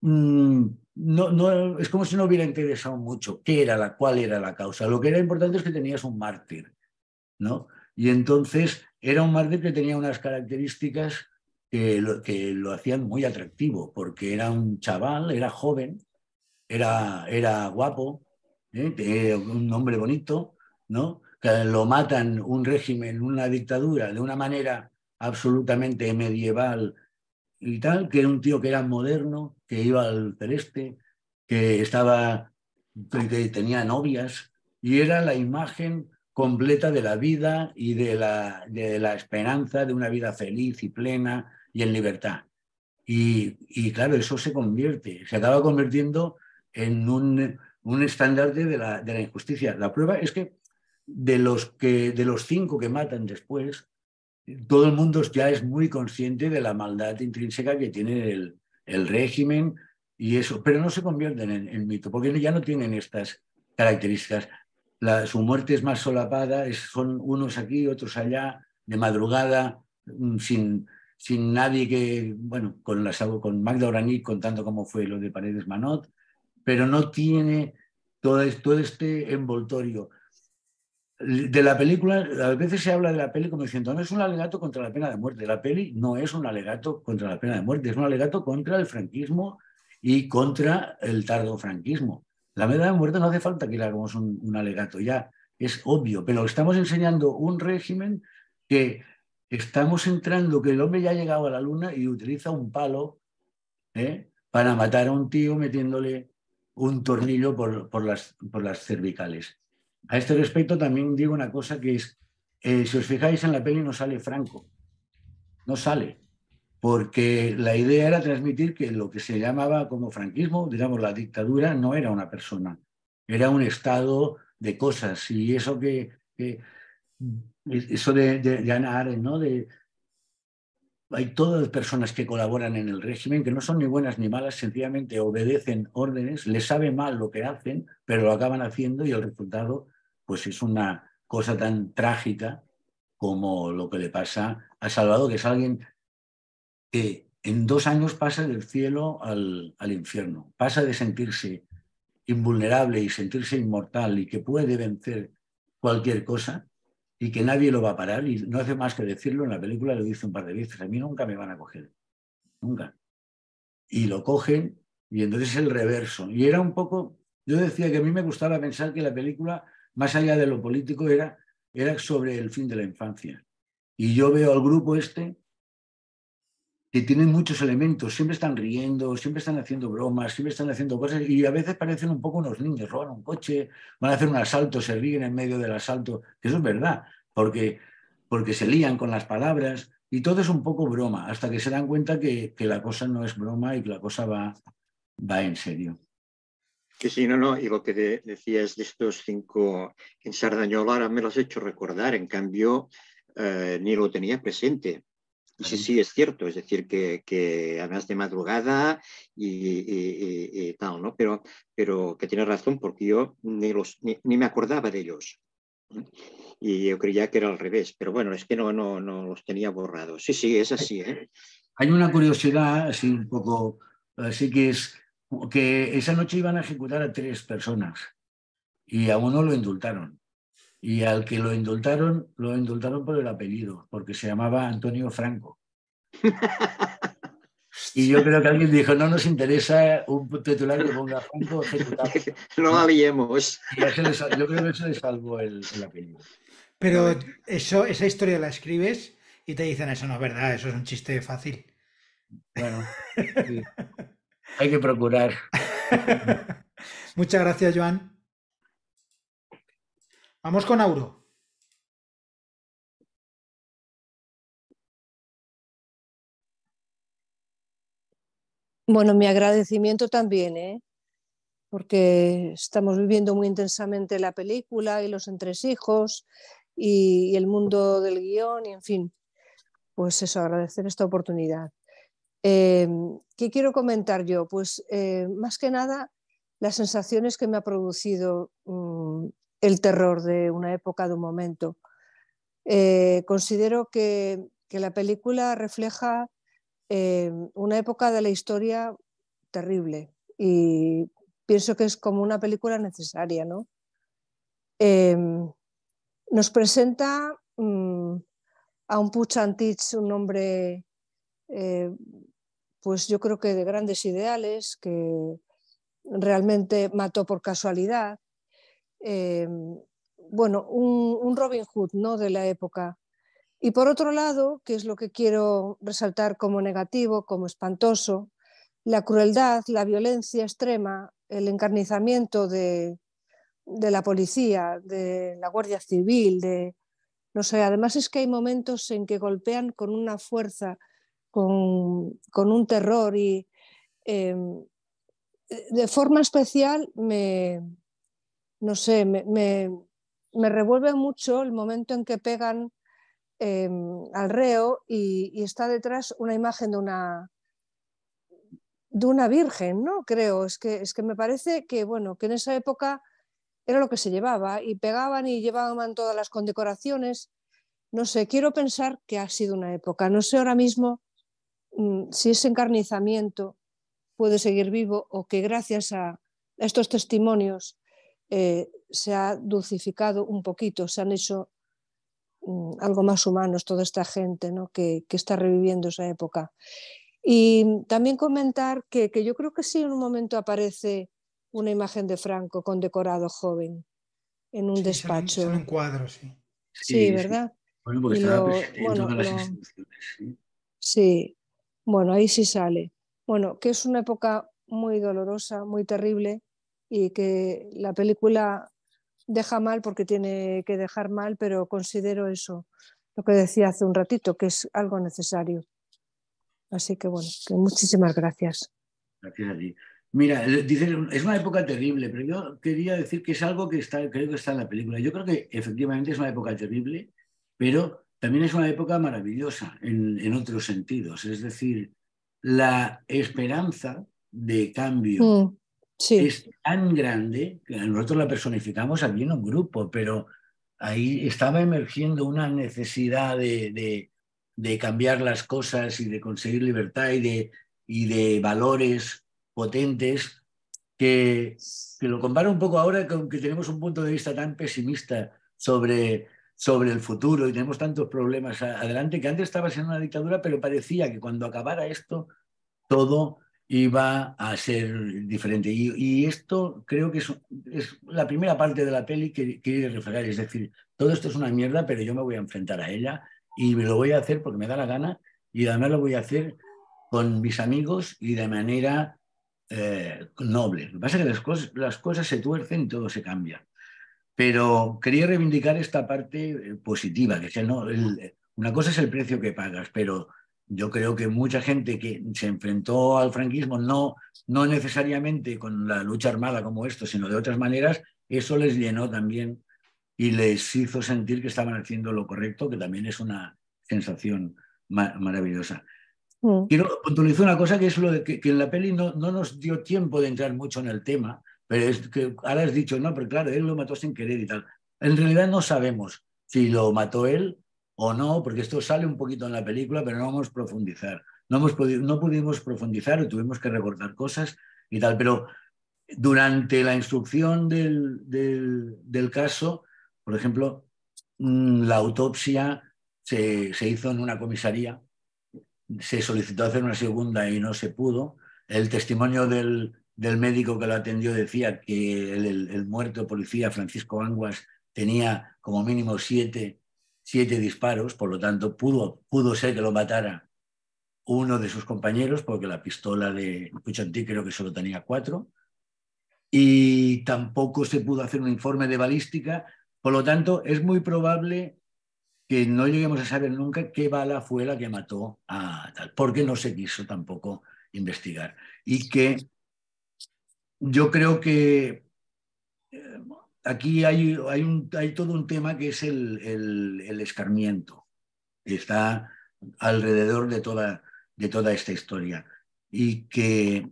Speaker 3: mm, no, no, es como si no hubiera interesado mucho qué era la, cuál era la causa. Lo que era importante es que tenías un mártir, ¿no? Y entonces era un mártir que tenía unas características que lo, que lo hacían muy atractivo, porque era un chaval, era joven, era, era guapo, ¿eh? un hombre bonito, ¿no? que lo matan un régimen, una dictadura, de una manera absolutamente medieval y tal, que era un tío que era moderno, que iba al celeste, que estaba, que tenía novias, y era la imagen completa de la vida y de la, de la esperanza de una vida feliz y plena y en libertad. Y, y claro, eso se convierte, se acaba convirtiendo en un, un estandarte de la, de la injusticia. La prueba es que de los, que de los cinco que matan después, todo el mundo ya es muy consciente de la maldad intrínseca que tiene el, régimen y eso, pero no se convierten en, mito, porque ya no tienen estas características. Su muerte es más solapada, son unos aquí, otros allá, de madrugada, mm, sin, sin nadie que, bueno, con, las, con Magda Oranic contando cómo fue lo de Paredes Manot, pero no tiene todo, todo este envoltorio de la película, a veces se habla de la peli como diciendo, no es un alegato contra la pena de muerte. La peli no es un alegato contra la pena de muerte, es un alegato contra el franquismo y contra el tardo franquismo. La pena de muerte no hace falta que le hagamos un, alegato, ya es obvio, pero estamos enseñando un régimen que estamos entrando, que el hombre ya ha llegado a la luna y utiliza un palo ¿eh? para matar a un tío metiéndole un tornillo por, por, las, por las cervicales. A este respecto también digo una cosa que es, eh, si os fijáis en la peli no sale Franco, no sale, porque la idea era transmitir que lo que se llamaba como franquismo, digamos la dictadura, no era una persona, era un estado de cosas y eso que, eso de, Ana Arendt, ¿no? De, hay todas personas que colaboran en el régimen que no son ni buenas ni malas, sencillamente obedecen órdenes, les sabe mal lo que hacen, pero lo acaban haciendo y el resultado pues es una cosa tan trágica como lo que le pasa a Salvador, que es alguien que en dos años pasa del cielo al, al infierno, pasa de sentirse invulnerable y sentirse inmortal y que puede vencer cualquier cosa y que nadie lo va a parar y no hace más que decirlo, en la película lo dice un par de veces, a mí nunca me van a coger, nunca. Y lo cogen y entonces es el reverso. Y era un poco, yo decía que a mí me gustaba pensar que la película, más allá de lo político, era, era sobre el fin de la infancia. Y yo veo al grupo este que tienen muchos elementos, siempre están riendo, siempre están haciendo bromas, siempre están haciendo cosas y a veces parecen un poco unos niños, roban un coche, van a hacer un asalto, se ríen en medio del asalto, que eso es verdad, porque, porque se lían con las palabras y todo es un poco broma, hasta que se dan cuenta que, que la cosa no es broma y que la cosa va, va en serio.
Speaker 10: Que sí, no, no, y lo que decías de estos cinco en Sardañola ahora me lo has hecho recordar, en cambio eh, ni lo tenía presente sí, sí, es cierto, es decir, que, que además de madrugada y, tal, ¿no? Pero, pero que tiene razón porque yo ni, los, ni, me acordaba de ellos. Y yo creía que era al revés, pero bueno, es que no, no, no los tenía borrados. Sí, sí, es así. ¿eh?
Speaker 3: Hay una curiosidad, así un poco, así que es que esa noche iban a ejecutar a tres personas y a uno lo indultaron. Y al que lo indultaron, lo indultaron por el apellido, porque se llamaba Antonio Franco. Y yo creo que alguien dijo, no nos interesa un titular que ponga Franco ejecutado.
Speaker 10: No la liemos.
Speaker 3: yo creo que eso le salvó el, apellido.
Speaker 1: Pero eso, esa historia la escribes y te dicen, eso no es verdad, eso es un chiste fácil.
Speaker 3: Bueno, hay que procurar.
Speaker 1: Muchas gracias, Joan. Vamos con Auro.
Speaker 11: Bueno, mi agradecimiento también, ¿eh? porque estamos viviendo muy intensamente la película y los entresijos y, y el mundo del guion y en fin, pues eso, agradecer esta oportunidad. Eh, ¿Qué quiero comentar yo? Pues eh, más que nada las sensaciones que me ha producido mm, el terror de una época, de un momento. Eh, considero que, la película refleja eh, una época de la historia terrible y pienso que es como una película necesaria. ¿no? Em, nos presenta mm, a un Puchantich, un hombre, eh, pues yo creo que de grandes ideales, que realmente mató por casualidad, Em, bueno, un, Robin Hood ¿no? de la época. Y por otro lado, que es lo que quiero resaltar como negativo, como espantoso, la crueldad, la violencia extrema, el encarnizamiento de, la policía, de la Guardia Civil, de no sé, además es que hay momentos en que golpean con una fuerza, con, un terror y em, de forma especial me, no sé, me, revuelve mucho el momento en que pegan em, al reo y, está detrás una imagen de una, de una virgen, ¿no? Creo, es que, es que me parece que, bueno, que en esa época era lo que se llevaba y pegaban y llevaban todas las condecoraciones. No sé, quiero pensar que ha sido una época. No sé ahora mismo si ese encarnizamiento puede seguir vivo o que gracias a estos testimonios eh, se ha dulcificado un poquito, se han hecho mm, algo más humanos toda esta gente ¿no? que, que, está reviviendo esa época. Y también comentar que, que yo creo que sí en un momento aparece una imagen de Franco condecorado joven en un despacho.
Speaker 1: Son, cuadros, sí.
Speaker 11: Sí, ¿verdad?
Speaker 3: Bueno, porque bueno,
Speaker 11: Sí, bueno, ahí sí sale. Bueno, que es una época muy dolorosa, muy terrible y que la película deja mal porque tiene que dejar mal, pero considero eso, lo que decía hace un ratito, que es algo necesario. Así que bueno, muchísimas gracias.
Speaker 3: Gracias a. Mira, dice, es una época terrible, pero yo quería decir que es algo que está, creo que está en la película. Yo creo que efectivamente es una época terrible, pero también es una época maravillosa en, en otros sentidos. Es decir, la esperanza de cambio mm, es tan grande que nosotros la personificamos aquí en un grupo, pero ahí estaba emergiendo una necesidad de, de, cambiar las cosas y de conseguir libertad y de, y de valores potentes que, que lo comparo un poco ahora con que tenemos un punto de vista tan pesimista sobre, sobre el futuro y tenemos tantos problemas adelante que antes estaba en una dictadura, pero parecía que cuando acabara esto, todo iba a ser diferente. Y, esto creo que es, es, la primera parte de la peli que quiere reflejar. Es decir, todo esto es una mierda, pero yo me voy a enfrentar a ella y me lo voy a hacer porque me da la gana y además lo voy a hacer con mis amigos y de manera eh, noble. Lo que pasa es que las cosas, las cosas se tuercen y todo se cambia. Pero quería reivindicar esta parte eh, positiva, que no, una cosa es el precio que pagas, pero yo creo que mucha gente que se enfrentó al franquismo, no, no necesariamente con la lucha armada como esto, sino de otras maneras, eso les llenó también y les hizo sentir que estaban haciendo lo correcto, que también es una sensación maravillosa. Mm. Quiero puntualizar una cosa que es lo de que, en la peli no, no, nos dio tiempo de entrar mucho en el tema, pero es que ahora has dicho, no, pero claro, él lo mató sin querer y tal. En realidad no sabemos si lo mató él o no, porque esto sale un poquito en la película, pero no vamos a profundizar. No, hemos podido, no pudimos profundizar o tuvimos que recortar cosas y tal, pero durante la instrucción del, del, caso, por ejemplo, mm, la autopsia se, se, hizo en una comisaría, se solicitó hacer una segunda y no se pudo. El testimonio del, del médico que lo atendió decía que el, muerto policía Francisco Anguas tenía como mínimo siete siete disparos, por lo tanto pudo, pudo ser que lo matara uno de sus compañeros, porque la pistola de Puchantí creo que solo tenía cuatro, y tampoco se pudo hacer un informe de balística, por lo tanto es muy probable que no lleguemos a saber nunca qué bala fue la que mató a tal, porque no se quiso tampoco investigar. Y que yo creo que eh, aquí hay, hay, un, hay, todo un tema que es el, el, escarmiento, que está alrededor de toda, de toda esta historia. Y que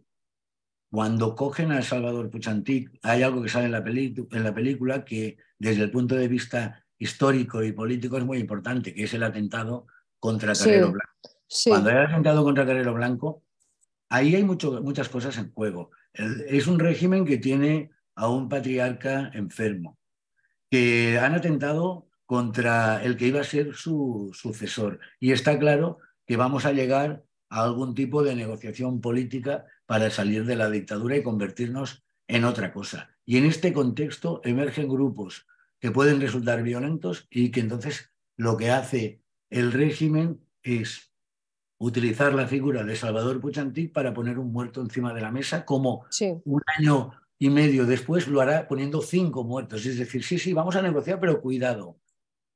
Speaker 3: cuando cogen a Salvador Puchantik, hay algo que sale en la, en la película que desde el punto de vista histórico y político es muy importante, que es el atentado contra Carrero Blanco. Cuando hay atentado contra Carrero Blanco, ahí hay muchas cosas en juego. es un régimen que tiene a un patriarca enfermo, que han atentado contra el que iba a ser su sucesor. Y está claro que vamos a llegar a algún tipo de negociación política para salir de la dictadura y convertirnos en otra cosa. Y en este contexto emergen grupos que pueden resultar violentos y que entonces lo que hace el régimen es utilizar la figura de Salvador Puchantí para poner un muerto encima de la mesa como un año y medio después lo hará poniendo cinco muertos. Es decir, sí, sí, vamos a negociar, pero cuidado.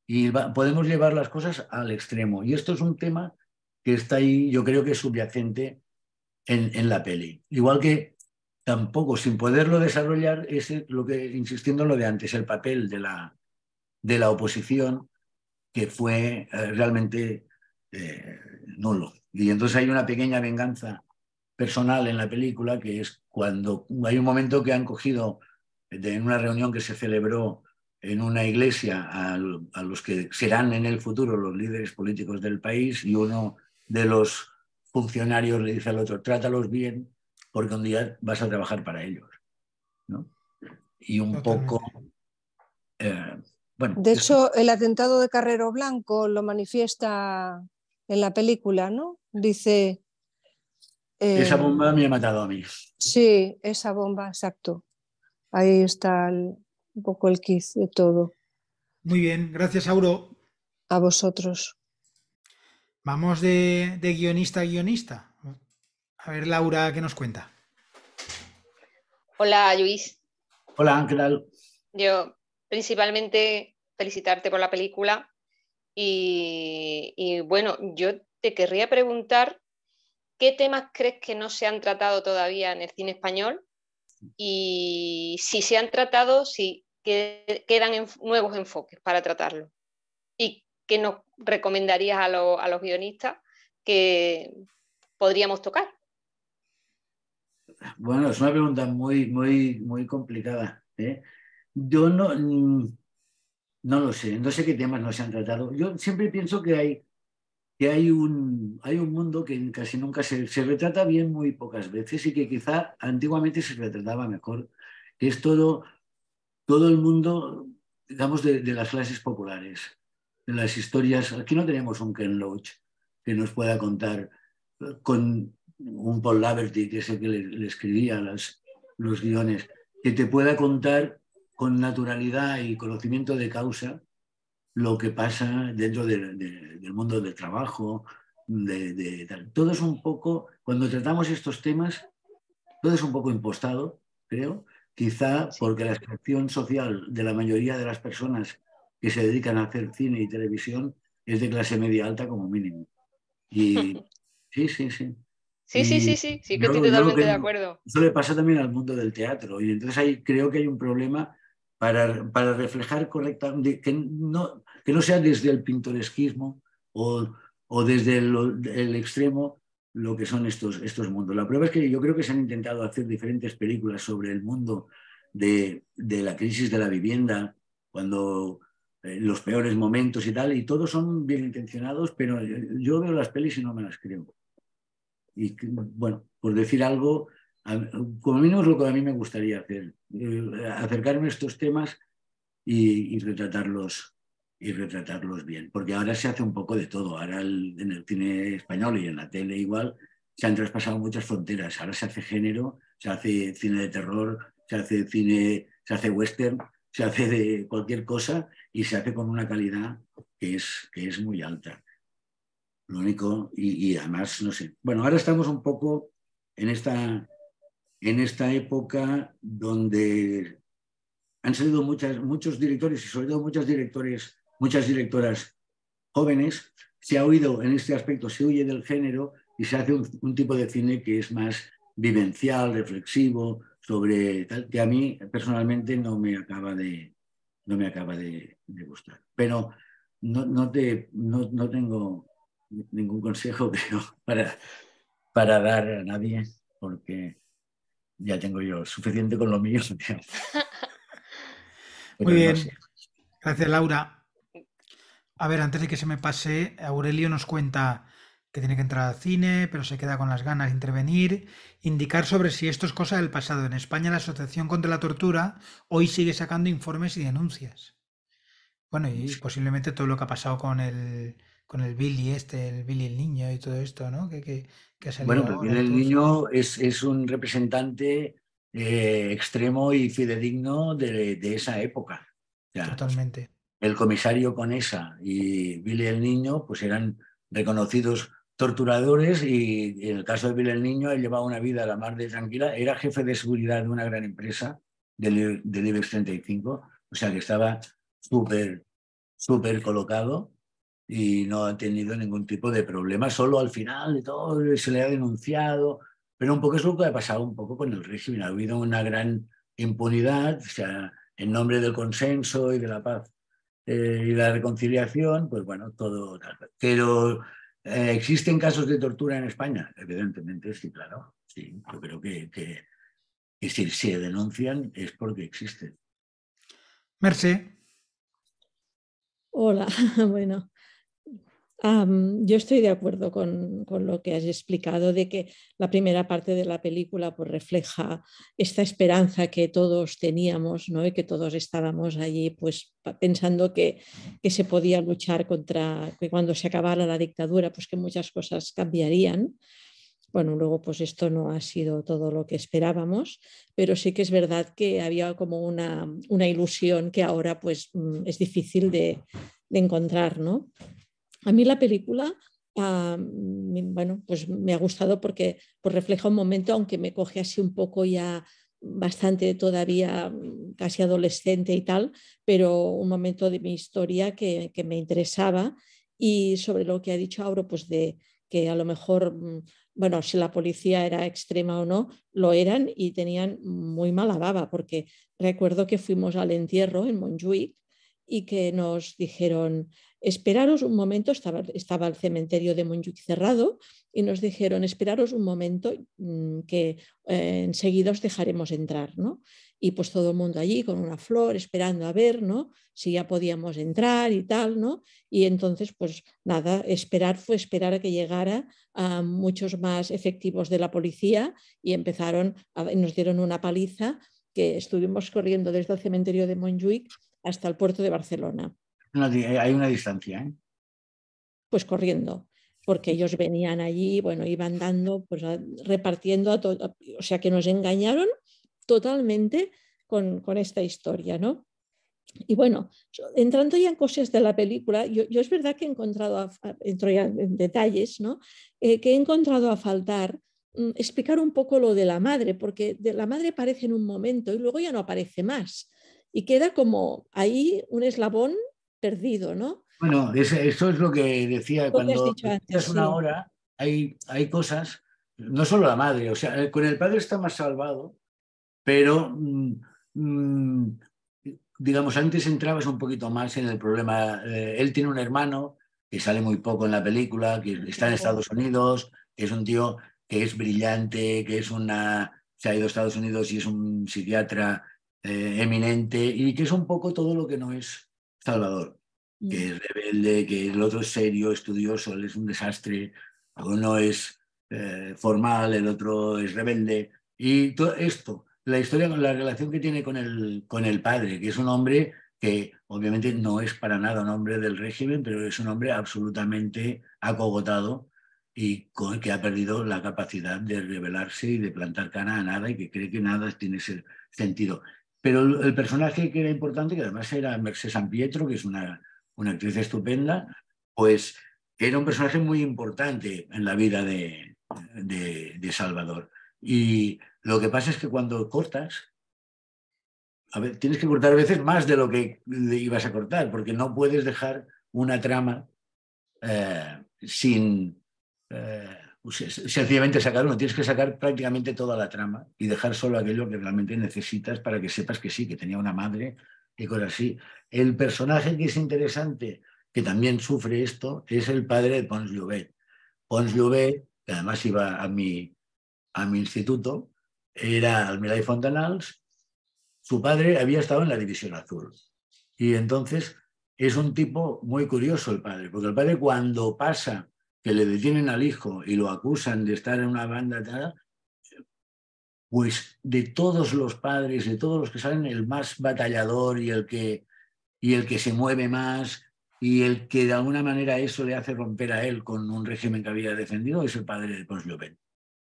Speaker 3: Y podemos llevar las cosas al extremo. Y esto es un tema que está ahí, yo creo que es subyacente en, en la peli. Igual que tampoco, sin poderlo desarrollar, es lo que, insistiendo en lo de antes, el papel de la, de la oposición que fue eh, realmente eh, nulo. Y entonces hay una pequeña venganza personal en la película, que es cuando hay un momento que han cogido en una reunión que se celebró en una iglesia a, los que serán en el futuro los líderes políticos del país y uno de los funcionarios le dice al otro, trátalos bien porque un día vas a trabajar para ellos. Y un poco...
Speaker 11: Eh, bueno, de hecho, el atentado de Carrero Blanco lo manifiesta en la película, ¿no? Dice...
Speaker 3: esa eh, bomba me ha matado a mí.
Speaker 11: Sí, esa bomba, exacto. Ahí está un poco el quiz de todo.
Speaker 1: Muy bien, gracias, Auro.
Speaker 11: A vosotros.
Speaker 1: Vamos de, guionista a guionista. A ver, Laura, ¿qué nos cuenta?
Speaker 12: Hola, Luis.
Speaker 3: Hola, ¿qué tal?
Speaker 12: Yo principalmente felicitarte por la película y, bueno, yo te querría preguntar qué temas crees que no se han tratado todavía en el cine español y si se han tratado, si quedan nuevos enfoques para tratarlo. ¿Y qué nos recomendarías a, los guionistas que podríamos tocar?
Speaker 3: Bueno, es una pregunta muy, muy, muy complicada. ¿eh? Yo no, mm, no lo sé, no sé qué temas no se han tratado. Yo siempre pienso que hay, que hay, un, hay un mundo que casi nunca se, se retrata bien muy pocas veces y que quizá antiguamente se retrataba mejor, que es todo, todo el mundo, digamos, de, las clases populares, de las historias. Aquí no tenemos un Ken Loach que nos pueda contar con un Paul Laverty, que es el que le, escribía las, los guiones, que te pueda contar con naturalidad y conocimiento de causa lo que pasa dentro del mundo del trabajo. De, Todo es un poco, cuando tratamos estos temas, todo es un poco impostado, creo, quizá porque la extracción social de la mayoría de las personas que se dedican a hacer cine y televisión es de clase media alta como mínimo. Y sí, sí, sí.
Speaker 12: Sí, sí, sí, sí, sí, que estoy totalmente de acuerdo.
Speaker 3: Eso le pasa también al mundo del teatro y entonces ahí creo que hay un problema para, para reflejar correctamente, que no, que no sea desde el pintoresquismo o, o desde el, extremo lo que son estos, estos mundos. La prueba es que yo creo que se han intentado hacer diferentes películas sobre el mundo de, de la crisis de la vivienda, cuando eh, los peores momentos y tal, y todos son bien intencionados, pero yo veo las pelis y no me las creo. Y bueno, por decir algo, como mínimo es lo que a mí me gustaría hacer, eh, acercarme a estos temas y, retratarlos y retratarlos bien, porque ahora se hace un poco de todo, ahora en el cine español y en la tele igual se han traspasado muchas fronteras, ahora se hace género, se hace cine de terror, se hace cine, se hace western, se hace de cualquier cosa y se hace con una calidad que es, que es muy alta. Lo único, y además, no sé, bueno, ahora estamos un poco en esta en esta época donde han salido muchas, muchos directores y sobre todo muchos directores, muchas directoras jóvenes, se ha oído en este aspecto, se huye del género y se hace un, tipo de cine que es más vivencial, reflexivo, sobre tal, que a mí personalmente no me acaba de, no me acaba de, gustar. Pero no, no, te, no, no, tengo ningún consejo, para, para dar a nadie, porque ya tengo yo suficiente con lo mío.
Speaker 1: Muy bien. Gracias, Laura. A ver, antes de que se me pase, Aurelio nos cuenta que tiene que entrar al cine, pero se queda con las ganas de intervenir, indicar sobre si esto es cosa del pasado. En España la Asociación contra la Tortura hoy sigue sacando informes y denuncias. Bueno, y posiblemente todo lo que ha pasado con el, con el Billy este, el Billy el niño y todo esto, ¿no? Que, que,
Speaker 3: bueno, Billy el niño es, es, un representante eh, extremo y fidedigno de, de esa época.
Speaker 1: Totalmente.
Speaker 3: El comisario Conesa y Billy el niño, pues eran reconocidos torturadores y en el caso de Billy el niño, él llevaba una vida a la mar de tranquila, era jefe de seguridad de una gran empresa del, del IBEX 35, o sea que estaba súper, súper colocado y no ha tenido ningún tipo de problema, solo al final de todo se le ha denunciado, pero un poco es lo que ha pasado un poco con el régimen, ha habido una gran impunidad, o sea, en nombre del consenso y de la paz eh, y la reconciliación, pues bueno, todo. Pero eh, ¿existen casos de tortura en España? Evidentemente, sí, claro. Sí, yo creo que, que, si se denuncian es porque existen.
Speaker 1: Merce.
Speaker 2: Hola, bueno, yo estoy de acuerdo con, lo que has explicado de que la primera parte de la película pues, refleja esta esperanza que todos teníamos ¿no? y que todos estábamos allí pues, pensando que, se podía luchar contra, que cuando se acabara la dictadura, pues que muchas cosas cambiarían. Bueno, luego pues esto no ha sido todo lo que esperábamos, pero sí que es verdad que había como una, una ilusión que ahora pues mm, es difícil de, de encontrar, ¿no? A mí la película, bueno, pues me ha gustado porque pues refleja un momento, aunque me coge así un poco ya bastante todavía mm, casi adolescente y tal, pero un momento de mi historia que, que me interesaba. Y sobre lo que ha dicho Auro, pues de que a lo mejor, mm, bueno, si la policía era extrema o no, lo eran y tenían muy mala baba, porque recuerdo que fuimos al entierro en Montjuic y que nos dijeron, esperaros un momento, estaba, el cementerio de Montjuic cerrado y nos dijeron, esperaros un momento mm, que eh, enseguida os dejaremos entrar, ¿no? Y pues todo el mundo allí con una flor esperando a ver, ¿no? Si ya podíamos entrar y tal, ¿no? Y entonces, pues nada, esperar fue esperar a que llegara a muchos más efectivos de la policía y empezaron, nos dieron una paliza que estuvimos corriendo desde el cementerio de Montjuic hasta el puerto de Barcelona.
Speaker 3: Hay una distancia. ¿eh?
Speaker 2: Pues corriendo, porque ellos venían allí, bueno, iban dando, pues repartiendo a todo, o sea que nos engañaron totalmente con, esta historia, ¿no? Y bueno, entrando ya en cosas de la película, yo, es verdad que he encontrado, entro ya en detalles, ¿no? Eh, que he encontrado a faltar mm, explicar un poco lo de la madre, porque de la madre aparece en un momento y luego ya no aparece más y queda como ahí un eslabón perdido, ¿no?
Speaker 3: Bueno, eso es lo que decía cuando es una hora, hay, hay cosas, no solo la madre, o sea, con el padre está más salvado, pero mm, mm, digamos, antes entrabas un poquito más en el problema. Eh, él tiene un hermano que sale muy poco en la película, que está en Estados Unidos, que es un tío que es brillante, que es una, se ha ido a Estados Unidos y es un psiquiatra eh, eminente y que es un poco todo lo que no es Salvador, que mm. es rebelde, que el otro es serio, estudioso, él es un desastre, uno es eh, formal, el otro es rebelde. Y todo esto, la historia, la relación que tiene con el, con el padre, que es un hombre que obviamente no es para nada un hombre del régimen, pero es un hombre absolutamente acogotado y con, que ha perdido la capacidad de rebelarse y de plantar cara a nada y que cree que nada tiene ese sentido. Pero el personaje que era importante, que además era Mercedes San Pietro, que es una, una actriz estupenda, pues era un personaje muy importante en la vida de, de, Salvador. Y lo que pasa es que cuando cortas, a tienes que cortar a veces más de lo que ibas a cortar, porque no puedes dejar una trama eh, sin, eh, sencillamente sacar uno, tienes que sacar prácticamente toda la trama y dejar solo aquello que realmente necesitas para que sepas que sí, que tenía una madre y cosas así. El personaje que es interesante, que también sufre esto, es el padre de Pons Llobet. Pons Llobet, que además iba a mi, a mi instituto, era Almirall y Fontanals, su padre había estado en la División Azul. Y entonces es un tipo muy curioso el padre, porque el padre cuando pasa que le detienen al hijo y lo acusan de estar en una banda, tal, pues de todos los padres, de todos los que salen, el más batallador y el que, y el que se mueve más y el que de alguna manera eso le hace romper a él con un régimen que había defendido es el padre de Pons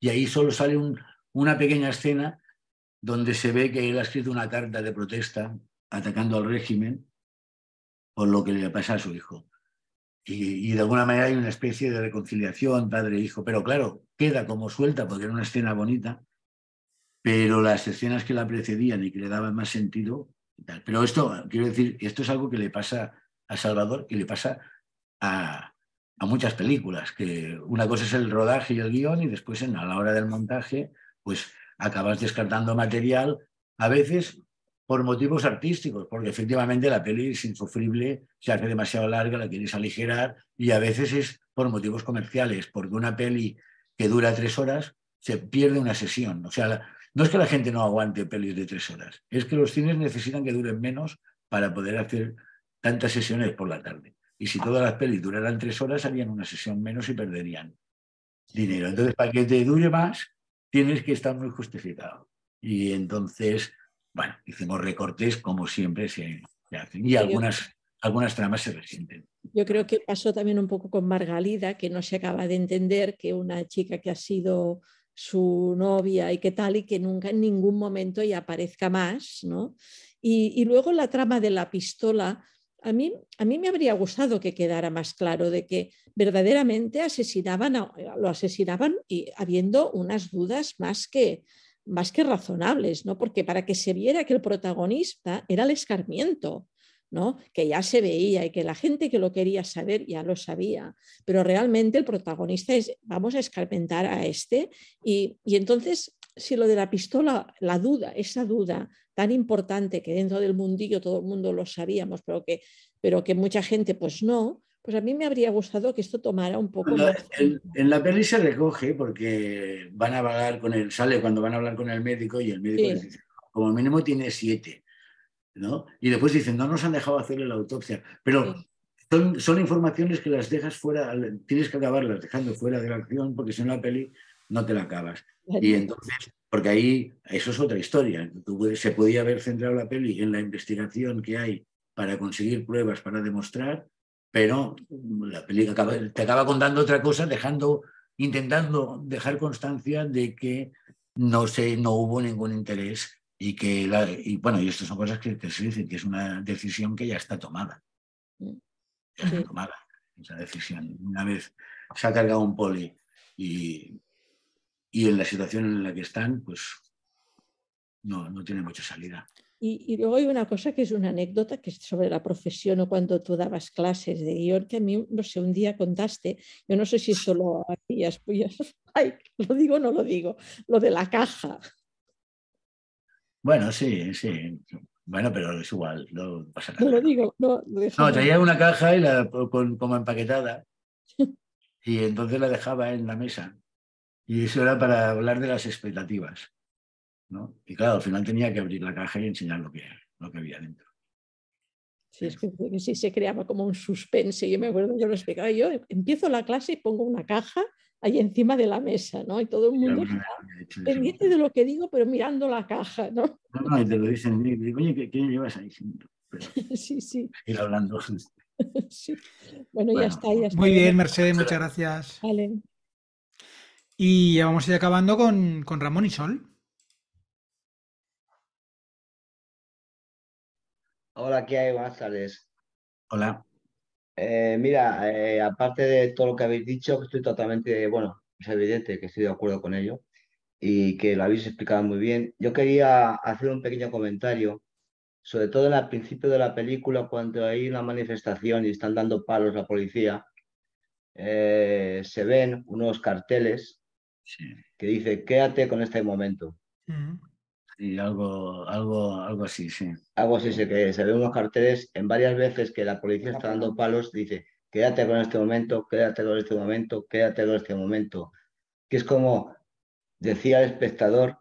Speaker 3: Y ahí solo sale una pequeña escena donde se ve que él ha escrito una carta de protesta atacando al régimen por lo que le pasa a su hijo y, de alguna manera hay una especie de reconciliación padre-hijo, pero claro, queda como suelta porque era una escena bonita, pero las escenas que la precedían y que le daban más sentido, pero esto, quiero decir, esto es algo que le pasa a Salvador y le pasa a, a muchas películas, que una cosa es el rodaje y el guion y después en, a la hora del montaje, pues acabas descartando material, a veces por motivos artísticos, porque efectivamente la peli es insufrible, se hace demasiado larga, la quieres aligerar y a veces es por motivos comerciales, porque una peli que dura tres horas se pierde una sesión. O sea, no es que la gente no aguante pelis de tres horas, es que los cines necesitan que duren menos para poder hacer tantas sesiones por la tarde. Y si todas las pelis duraran tres horas, harían una sesión menos y perderían dinero. Entonces, para que te dure más, tienes que estar muy justificado. Y entonces, bueno, hicimos recortes como siempre se, hacen. Y algunas, algunas tramas se resienten.
Speaker 2: Yo creo que pasó también un poco con Margalida, que no se acaba de entender que una chica que ha sido su novia y qué tal, y que nunca en ningún momento ya aparezca más, ¿no? Y, y luego la trama de la pistola, a mí, a mí me habría gustado que quedara más claro de que verdaderamente asesinaban lo asesinaban y habiendo unas dudas más que, más que razonables, ¿no? Porque para que se viera que el protagonista era el escarmiento, ¿no? que ya se veía y que la gente que lo quería saber ya lo sabía, pero realmente el protagonista es, vamos a escarmentar a este y, y entonces si lo de la pistola, la duda, esa duda tan importante que dentro del mundillo todo el mundo lo sabíamos, pero que, pero que mucha gente pues no, pues a mí me habría gustado que esto tomara un poco más.
Speaker 3: En, la peli se recoge porque van a hablar con él, sale cuando van a hablar con el médico y el médico dice, como mínimo tiene siete, ¿no? Y después dicen, no nos han dejado hacerle la autopsia, pero son, son, informaciones que las dejas fuera, tienes que acabarlas dejando fuera de la acción porque si no la peli no te la acabas. Y entonces, porque ahí eso es otra historia. se podía haber centrado la peli en la investigación que hay para conseguir pruebas, para demostrar, pero la peli te acaba contando otra cosa, dejando, intentando dejar constancia de que no, se, no hubo ningún interés y que, la, y bueno, y estas son cosas que, se dicen, que es una decisión que ya está tomada. Ya está tomada esa decisión. Una vez se ha cargado un poli y y en la situación en la que están, pues no, no tiene mucha salida.
Speaker 2: Y, luego hay una cosa que es una anécdota que es sobre la profesión o cuando tú dabas clases de guion, que a mí, no sé, un día contaste, yo no sé si eso lo hacías, pues ay, lo digo o no lo digo, lo de la caja.
Speaker 3: Bueno, sí, sí. Bueno, pero es igual, no pasa
Speaker 2: nada. No lo digo, no.
Speaker 3: No, traía una caja y la, como empaquetada y entonces la dejaba en la mesa y eso era para hablar de las expectativas. ¿No? Y claro, al final tenía que abrir la caja y enseñar lo que, lo que había dentro.
Speaker 2: Sí, es que, sí se creaba como un suspense. Yo me acuerdo, yo lo explicaba, yo empiezo la clase y pongo una caja ahí encima de la mesa, ¿no? Y todo el mundo está pendiente de lo que digo, pero mirando la caja, ¿no?
Speaker 3: No, no, y te lo dicen, oye, ¿qué, qué llevas ahí?
Speaker 2: sí, sí.
Speaker 3: Ir hablando.
Speaker 2: sí. Bueno, ya está, ya está.
Speaker 1: Muy bien, Mercedes, muchas gracias.
Speaker 2: Vale.
Speaker 1: Y ya vamos a ir acabando con, Ramón y Sol.
Speaker 13: Hola, ¿qué hay? Buenas tardes.
Speaker 3: Hola.
Speaker 13: Eh, mira, eh, aparte de todo lo que habéis dicho, estoy totalmente, bueno, es evidente que estoy de acuerdo con ello y que lo habéis explicado muy bien. Yo quería hacer un pequeño comentario, sobre todo en el principio de la película, cuando hay una manifestación y están dando palos la policía, eh, se ven unos carteles que dice, quédate con este momento.
Speaker 3: Y algo, algo, algo así, sí.
Speaker 13: Algo así, se, que se ven unos carteles en varias veces que la policía está dando palos, dice, quédate con este momento, quédate con este momento, quédate con este momento. Que es como decía el espectador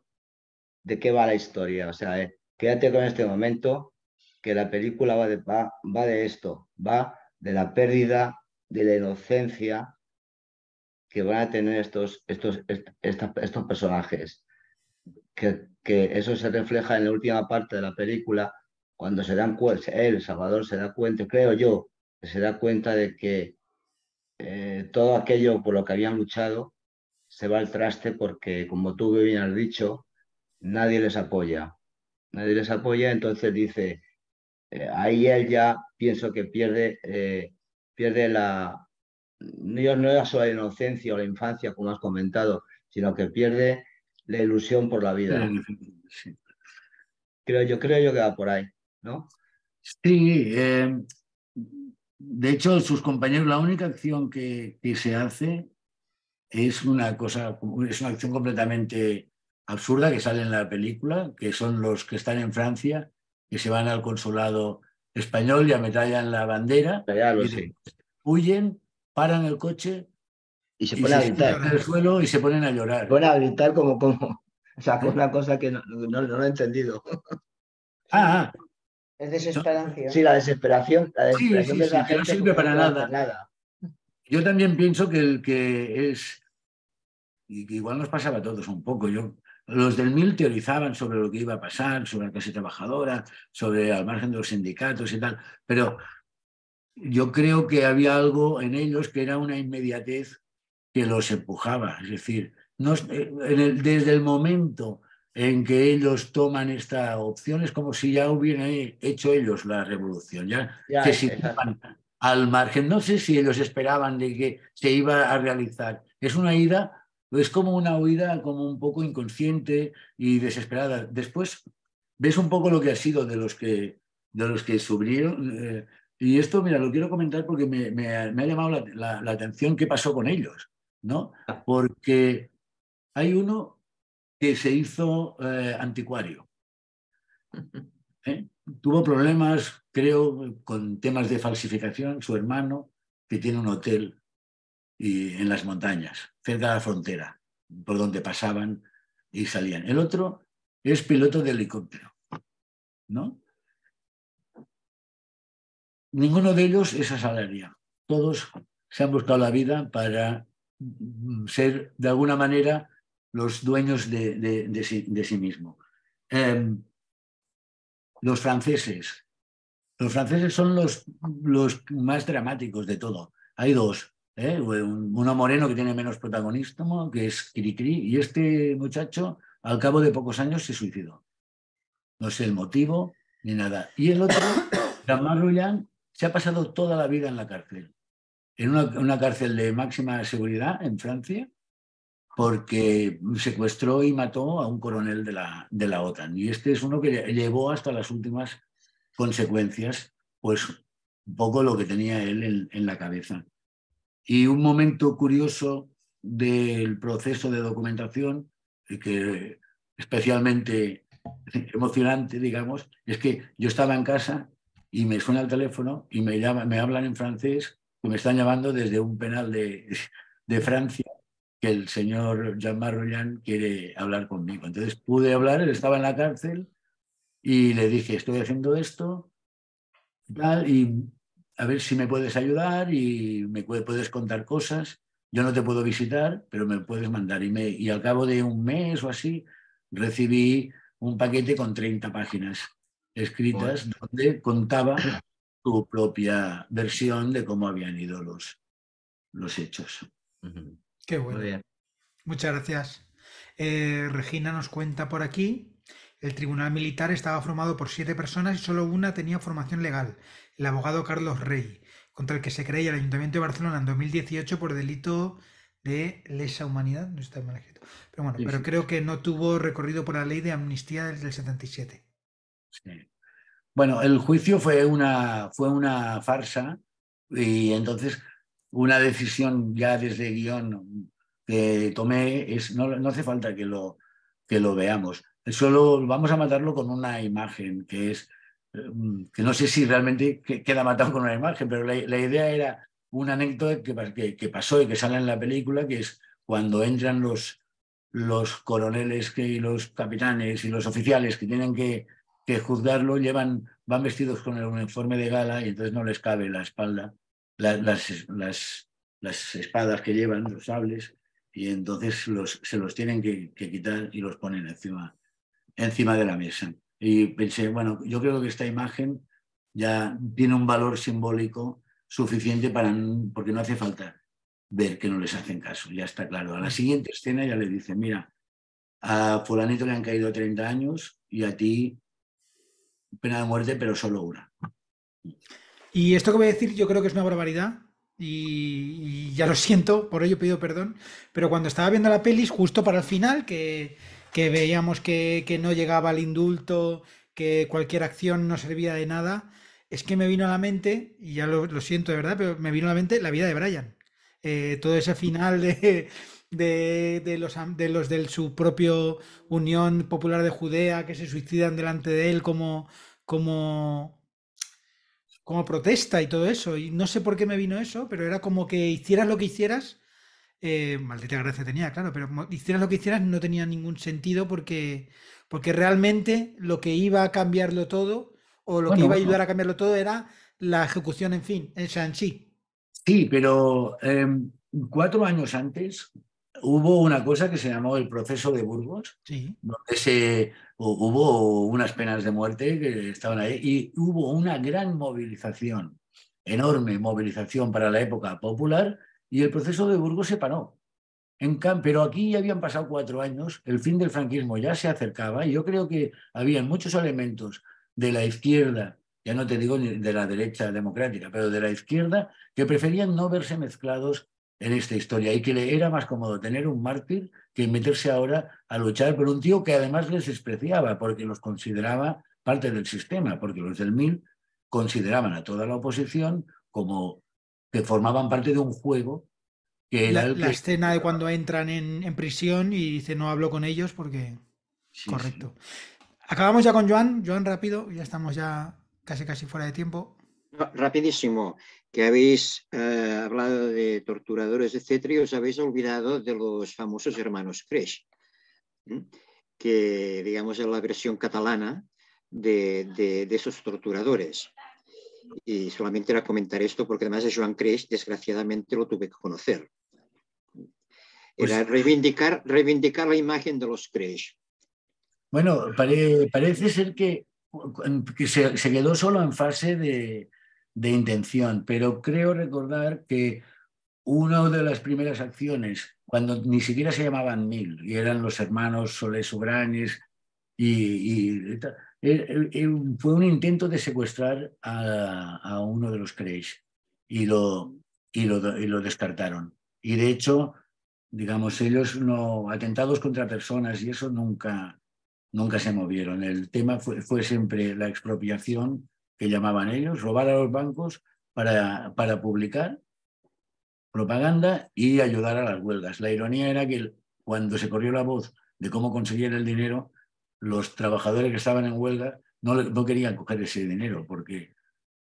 Speaker 13: de qué va la historia. O sea, quédate con este momento, que la película va de, va, va de esto, va de la pérdida de la inocencia que van a tener estos, estos, estos personajes. Que, eso se refleja en la última parte de la película, cuando se dan él, Salvador, se da cuenta, creo yo, se da cuenta de que eh, todo aquello por lo que habían luchado se va al traste porque, como tú bien has dicho, nadie les apoya. Nadie les apoya, entonces dice, eh, ahí él ya pienso que pierde, eh, pierde la, no, no era solo la inocencia o la infancia, como has comentado, sino que pierde la ilusión por la vida. Creo yo, creo yo que va por ahí, ¿no?
Speaker 3: Sí, eh, de hecho, sus compañeros, la única acción que, que, se hace es una cosa, es una acción completamente absurda que sale en la película, que son los que están en Francia que se van al consulado español y ametrallan la bandera, y huyen, paran el coche
Speaker 13: y se ponen a gritar
Speaker 3: en el suelo y se ponen a llorar. Se
Speaker 13: ponen a gritar como, como, o sea, con una cosa que no, no, lo he entendido.
Speaker 3: Ah, ah.
Speaker 9: Es desesperación.
Speaker 13: Sí, la desesperación. La desesperación
Speaker 3: sí, sí, que no sirve para nada. Yo también pienso que el que es, y que igual nos pasaba a todos un poco, yo, los del MIL teorizaban sobre lo que iba a pasar, sobre la clase trabajadora, sobre al margen de los sindicatos y tal, pero yo creo que había algo en ellos que era una inmediatez que los empujaba. Es decir, no, eh, desde el momento en que ellos toman esta opción es como si ya hubieran hecho ellos la revolución, ya, que se al margen. No sé si ellos esperaban de que se iba a realizar. Es una ida, es como una huida como un poco inconsciente y desesperada. Después ves un poco lo que ha sido de los que, de los que subieron. Eh, y esto, mira, lo quiero comentar porque me, ha, llamado la, atención qué pasó con ellos, ¿no? Porque hay uno que se hizo eh, anticuario. ¿eh? Tuvo problemas, creo, con temas de falsificación. Su hermano, que tiene un hotel y, en las montañas, cerca de la frontera, por donde pasaban y salían. El otro es piloto de helicóptero, ¿no? Ninguno de ellos es asalariado. Todos se han buscado la vida para ser, de alguna manera, los dueños de, sí, mismo. Em, los franceses. Los franceses son los, más dramáticos de todo. Hay dos. ¿eh? Uno moreno que tiene menos protagonismo, que es Cricri, y este muchacho, al cabo de pocos años, se suicidó. No sé el motivo ni nada. Y el otro, Jean-Marc se ha pasado toda la vida en la cárcel. En una cárcel de máxima seguridad en Francia, porque secuestró y mató a un coronel de la, de la OTAN. Y este es uno que llevó hasta las últimas consecuencias, pues un poco lo que tenía él en, la cabeza. Y un momento curioso del proceso de documentación, que especialmente emocionante, digamos, es que yo estaba en casa y me suena el teléfono y me, llama, me hablan en francés, me están llamando desde un penal de, de Francia que el señor Jean-Marc Royan quiere hablar conmigo. Entonces pude hablar, él estaba en la cárcel y le dije, estoy haciendo esto tal, y a ver si me puedes ayudar y me puedes contar cosas. Yo no te puedo visitar, pero me puedes mandar. Y, me, y al cabo de un mes o así, recibí un paquete con 30 páginas escritas donde contaba su propia versión de cómo habían ido los, los hechos.
Speaker 1: Qué bueno. Muchas gracias. Eh, Regina nos cuenta por aquí. El tribunal militar estaba formado por siete personas y solo una tenía formación legal, el abogado Carlos Rey, contra el que se creía el Ayuntamiento de Barcelona en 2018 por delito de lesa humanidad. No está mal escrito. Pero bueno, pero creo que no tuvo recorrido por la ley de amnistía del 77.
Speaker 3: Bueno, el juicio fue una, fue una farsa y entonces una decisión ya desde guion que tomé es, no, no hace falta que lo, que lo veamos, solo vamos a matarlo con una imagen, que es, mm, que no sé si realmente queda matado con una imagen, pero la, idea era una anécdota que, que, pasó y que sale en la película, que es cuando entran los, los coroneles que, y los capitanes y los oficiales que tienen que, que juzgarlo, llevan, van vestidos con el uniforme de gala y entonces no les cabe la espalda las, las, espadas que llevan, los sables, y entonces los, se los tienen que, quitar y los ponen encima, encima de la mesa. Y pensé, bueno, yo creo que esta imagen ya tiene un valor simbólico suficiente para, porque no hace falta ver que no les hacen caso, ya está claro. A la siguiente escena ya le dice, mira, a fulanito le han caído 30 años y a ti pena de muerte, pero solo una.
Speaker 1: Y esto que voy a decir yo creo que es una barbaridad. Y, ya lo siento, por ello pido perdón. Pero cuando estaba viendo la pelis, justo para el final, que, veíamos que, no llegaba al indulto, que cualquier acción no servía de nada, es que me vino a la mente, y ya lo, siento de verdad, pero me vino a la mente la vida de Brian. Eh, todo ese final de, de, los, de los de su propio Unión Popular de Judea que se suicidan delante de él como, como, como protesta y todo eso. Y no sé por qué me vino eso, pero era como que hicieras lo que hicieras, eh, maldita gracia tenía, claro, pero hicieras lo que hicieras no tenía ningún sentido porque, porque realmente lo que iba a cambiarlo todo o lo que iba a ayudar a cambiarlo todo era la ejecución, en fin, en Shanxi.
Speaker 3: Sí, pero em, cuatro años antes hubo una cosa que se llamó el proceso de Burgos, donde se, hubo unas penas de muerte que estaban ahí y hubo una gran movilización, enorme movilización para la época popular y el proceso de Burgos se paró. En pero aquí ya habían pasado cuatro años, el fin del franquismo ya se acercaba y yo creo que había muchos elementos de la izquierda, ya no te digo de la derecha democrática, pero de la izquierda, que preferían no verse mezclados en esta historia y que le era más cómodo tener un mártir que meterse ahora a luchar por un tío que además les despreciaba porque los consideraba parte del sistema, porque los del MIL consideraban a toda la oposición como que formaban parte de un juego que
Speaker 1: la, la escena de cuando entran en, prisión y dice no hablo con ellos porque... Correcto. Acabamos ya con Joan. Joan, rápido, ya estamos ya casi casi fuera de tiempo.
Speaker 10: Rapidísimo que habéis eh, hablado de torturadores, etcétera, y os habéis olvidado de los famosos hermanos Cresh, que digamos es la versión catalana de, esos torturadores. Y solamente era comentar esto porque además de Joan Cresh, desgraciadamente lo tuve que conocer. Pues era reivindicar, reivindicar la imagen de los Cresh.
Speaker 3: Bueno, parece ser que, se quedó solo en fase de, de intención, pero creo recordar que una de las primeras acciones, cuando ni siquiera se llamaban Mil, y eran los hermanos Solés Sobranes, y, e, e, e, fue un intento de secuestrar a, uno de los Crash y lo, y lo, y lo descartaron. Y de hecho, digamos, ellos no, atentados contra personas y eso nunca, nunca se movieron. El tema fue, fue siempre la expropiación que llamaban ellos, robar a los bancos para, para publicar propaganda y ayudar a las huelgas. La ironía era que cuando se corrió la voz de cómo conseguir el dinero, los trabajadores que estaban en huelga no, no querían coger ese dinero porque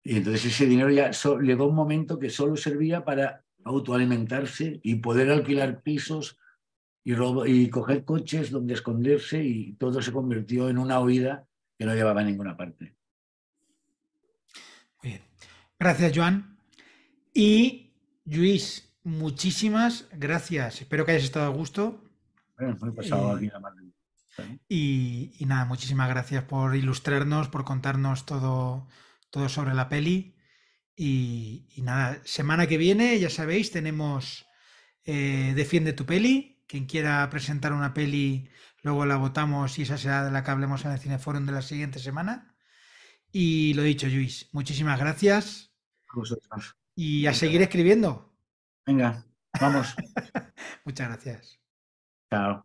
Speaker 3: y entonces ese dinero ya llegó un momento que solo servía para autoalimentarse y poder alquilar pisos y, y coger coches donde esconderse y todo se convirtió en una huida que no llevaba a ninguna parte.
Speaker 1: Gracias, Joan. Y Luis, muchísimas gracias. Espero que hayas estado a gusto. y, y, nada, muchísimas gracias por ilustrarnos, por contarnos todo, todo sobre la peli. Y, nada, semana que viene, ya sabéis, tenemos eh, Defiende tu peli. Quien quiera presentar una peli, luego la votamos y esa será de la que hablemos en el Cineforum de la siguiente semana. Y lo dicho, Luis, muchísimas gracias. Y a seguir escribiendo.
Speaker 3: Venga, vamos.
Speaker 1: Muchas gracias.
Speaker 3: Chao.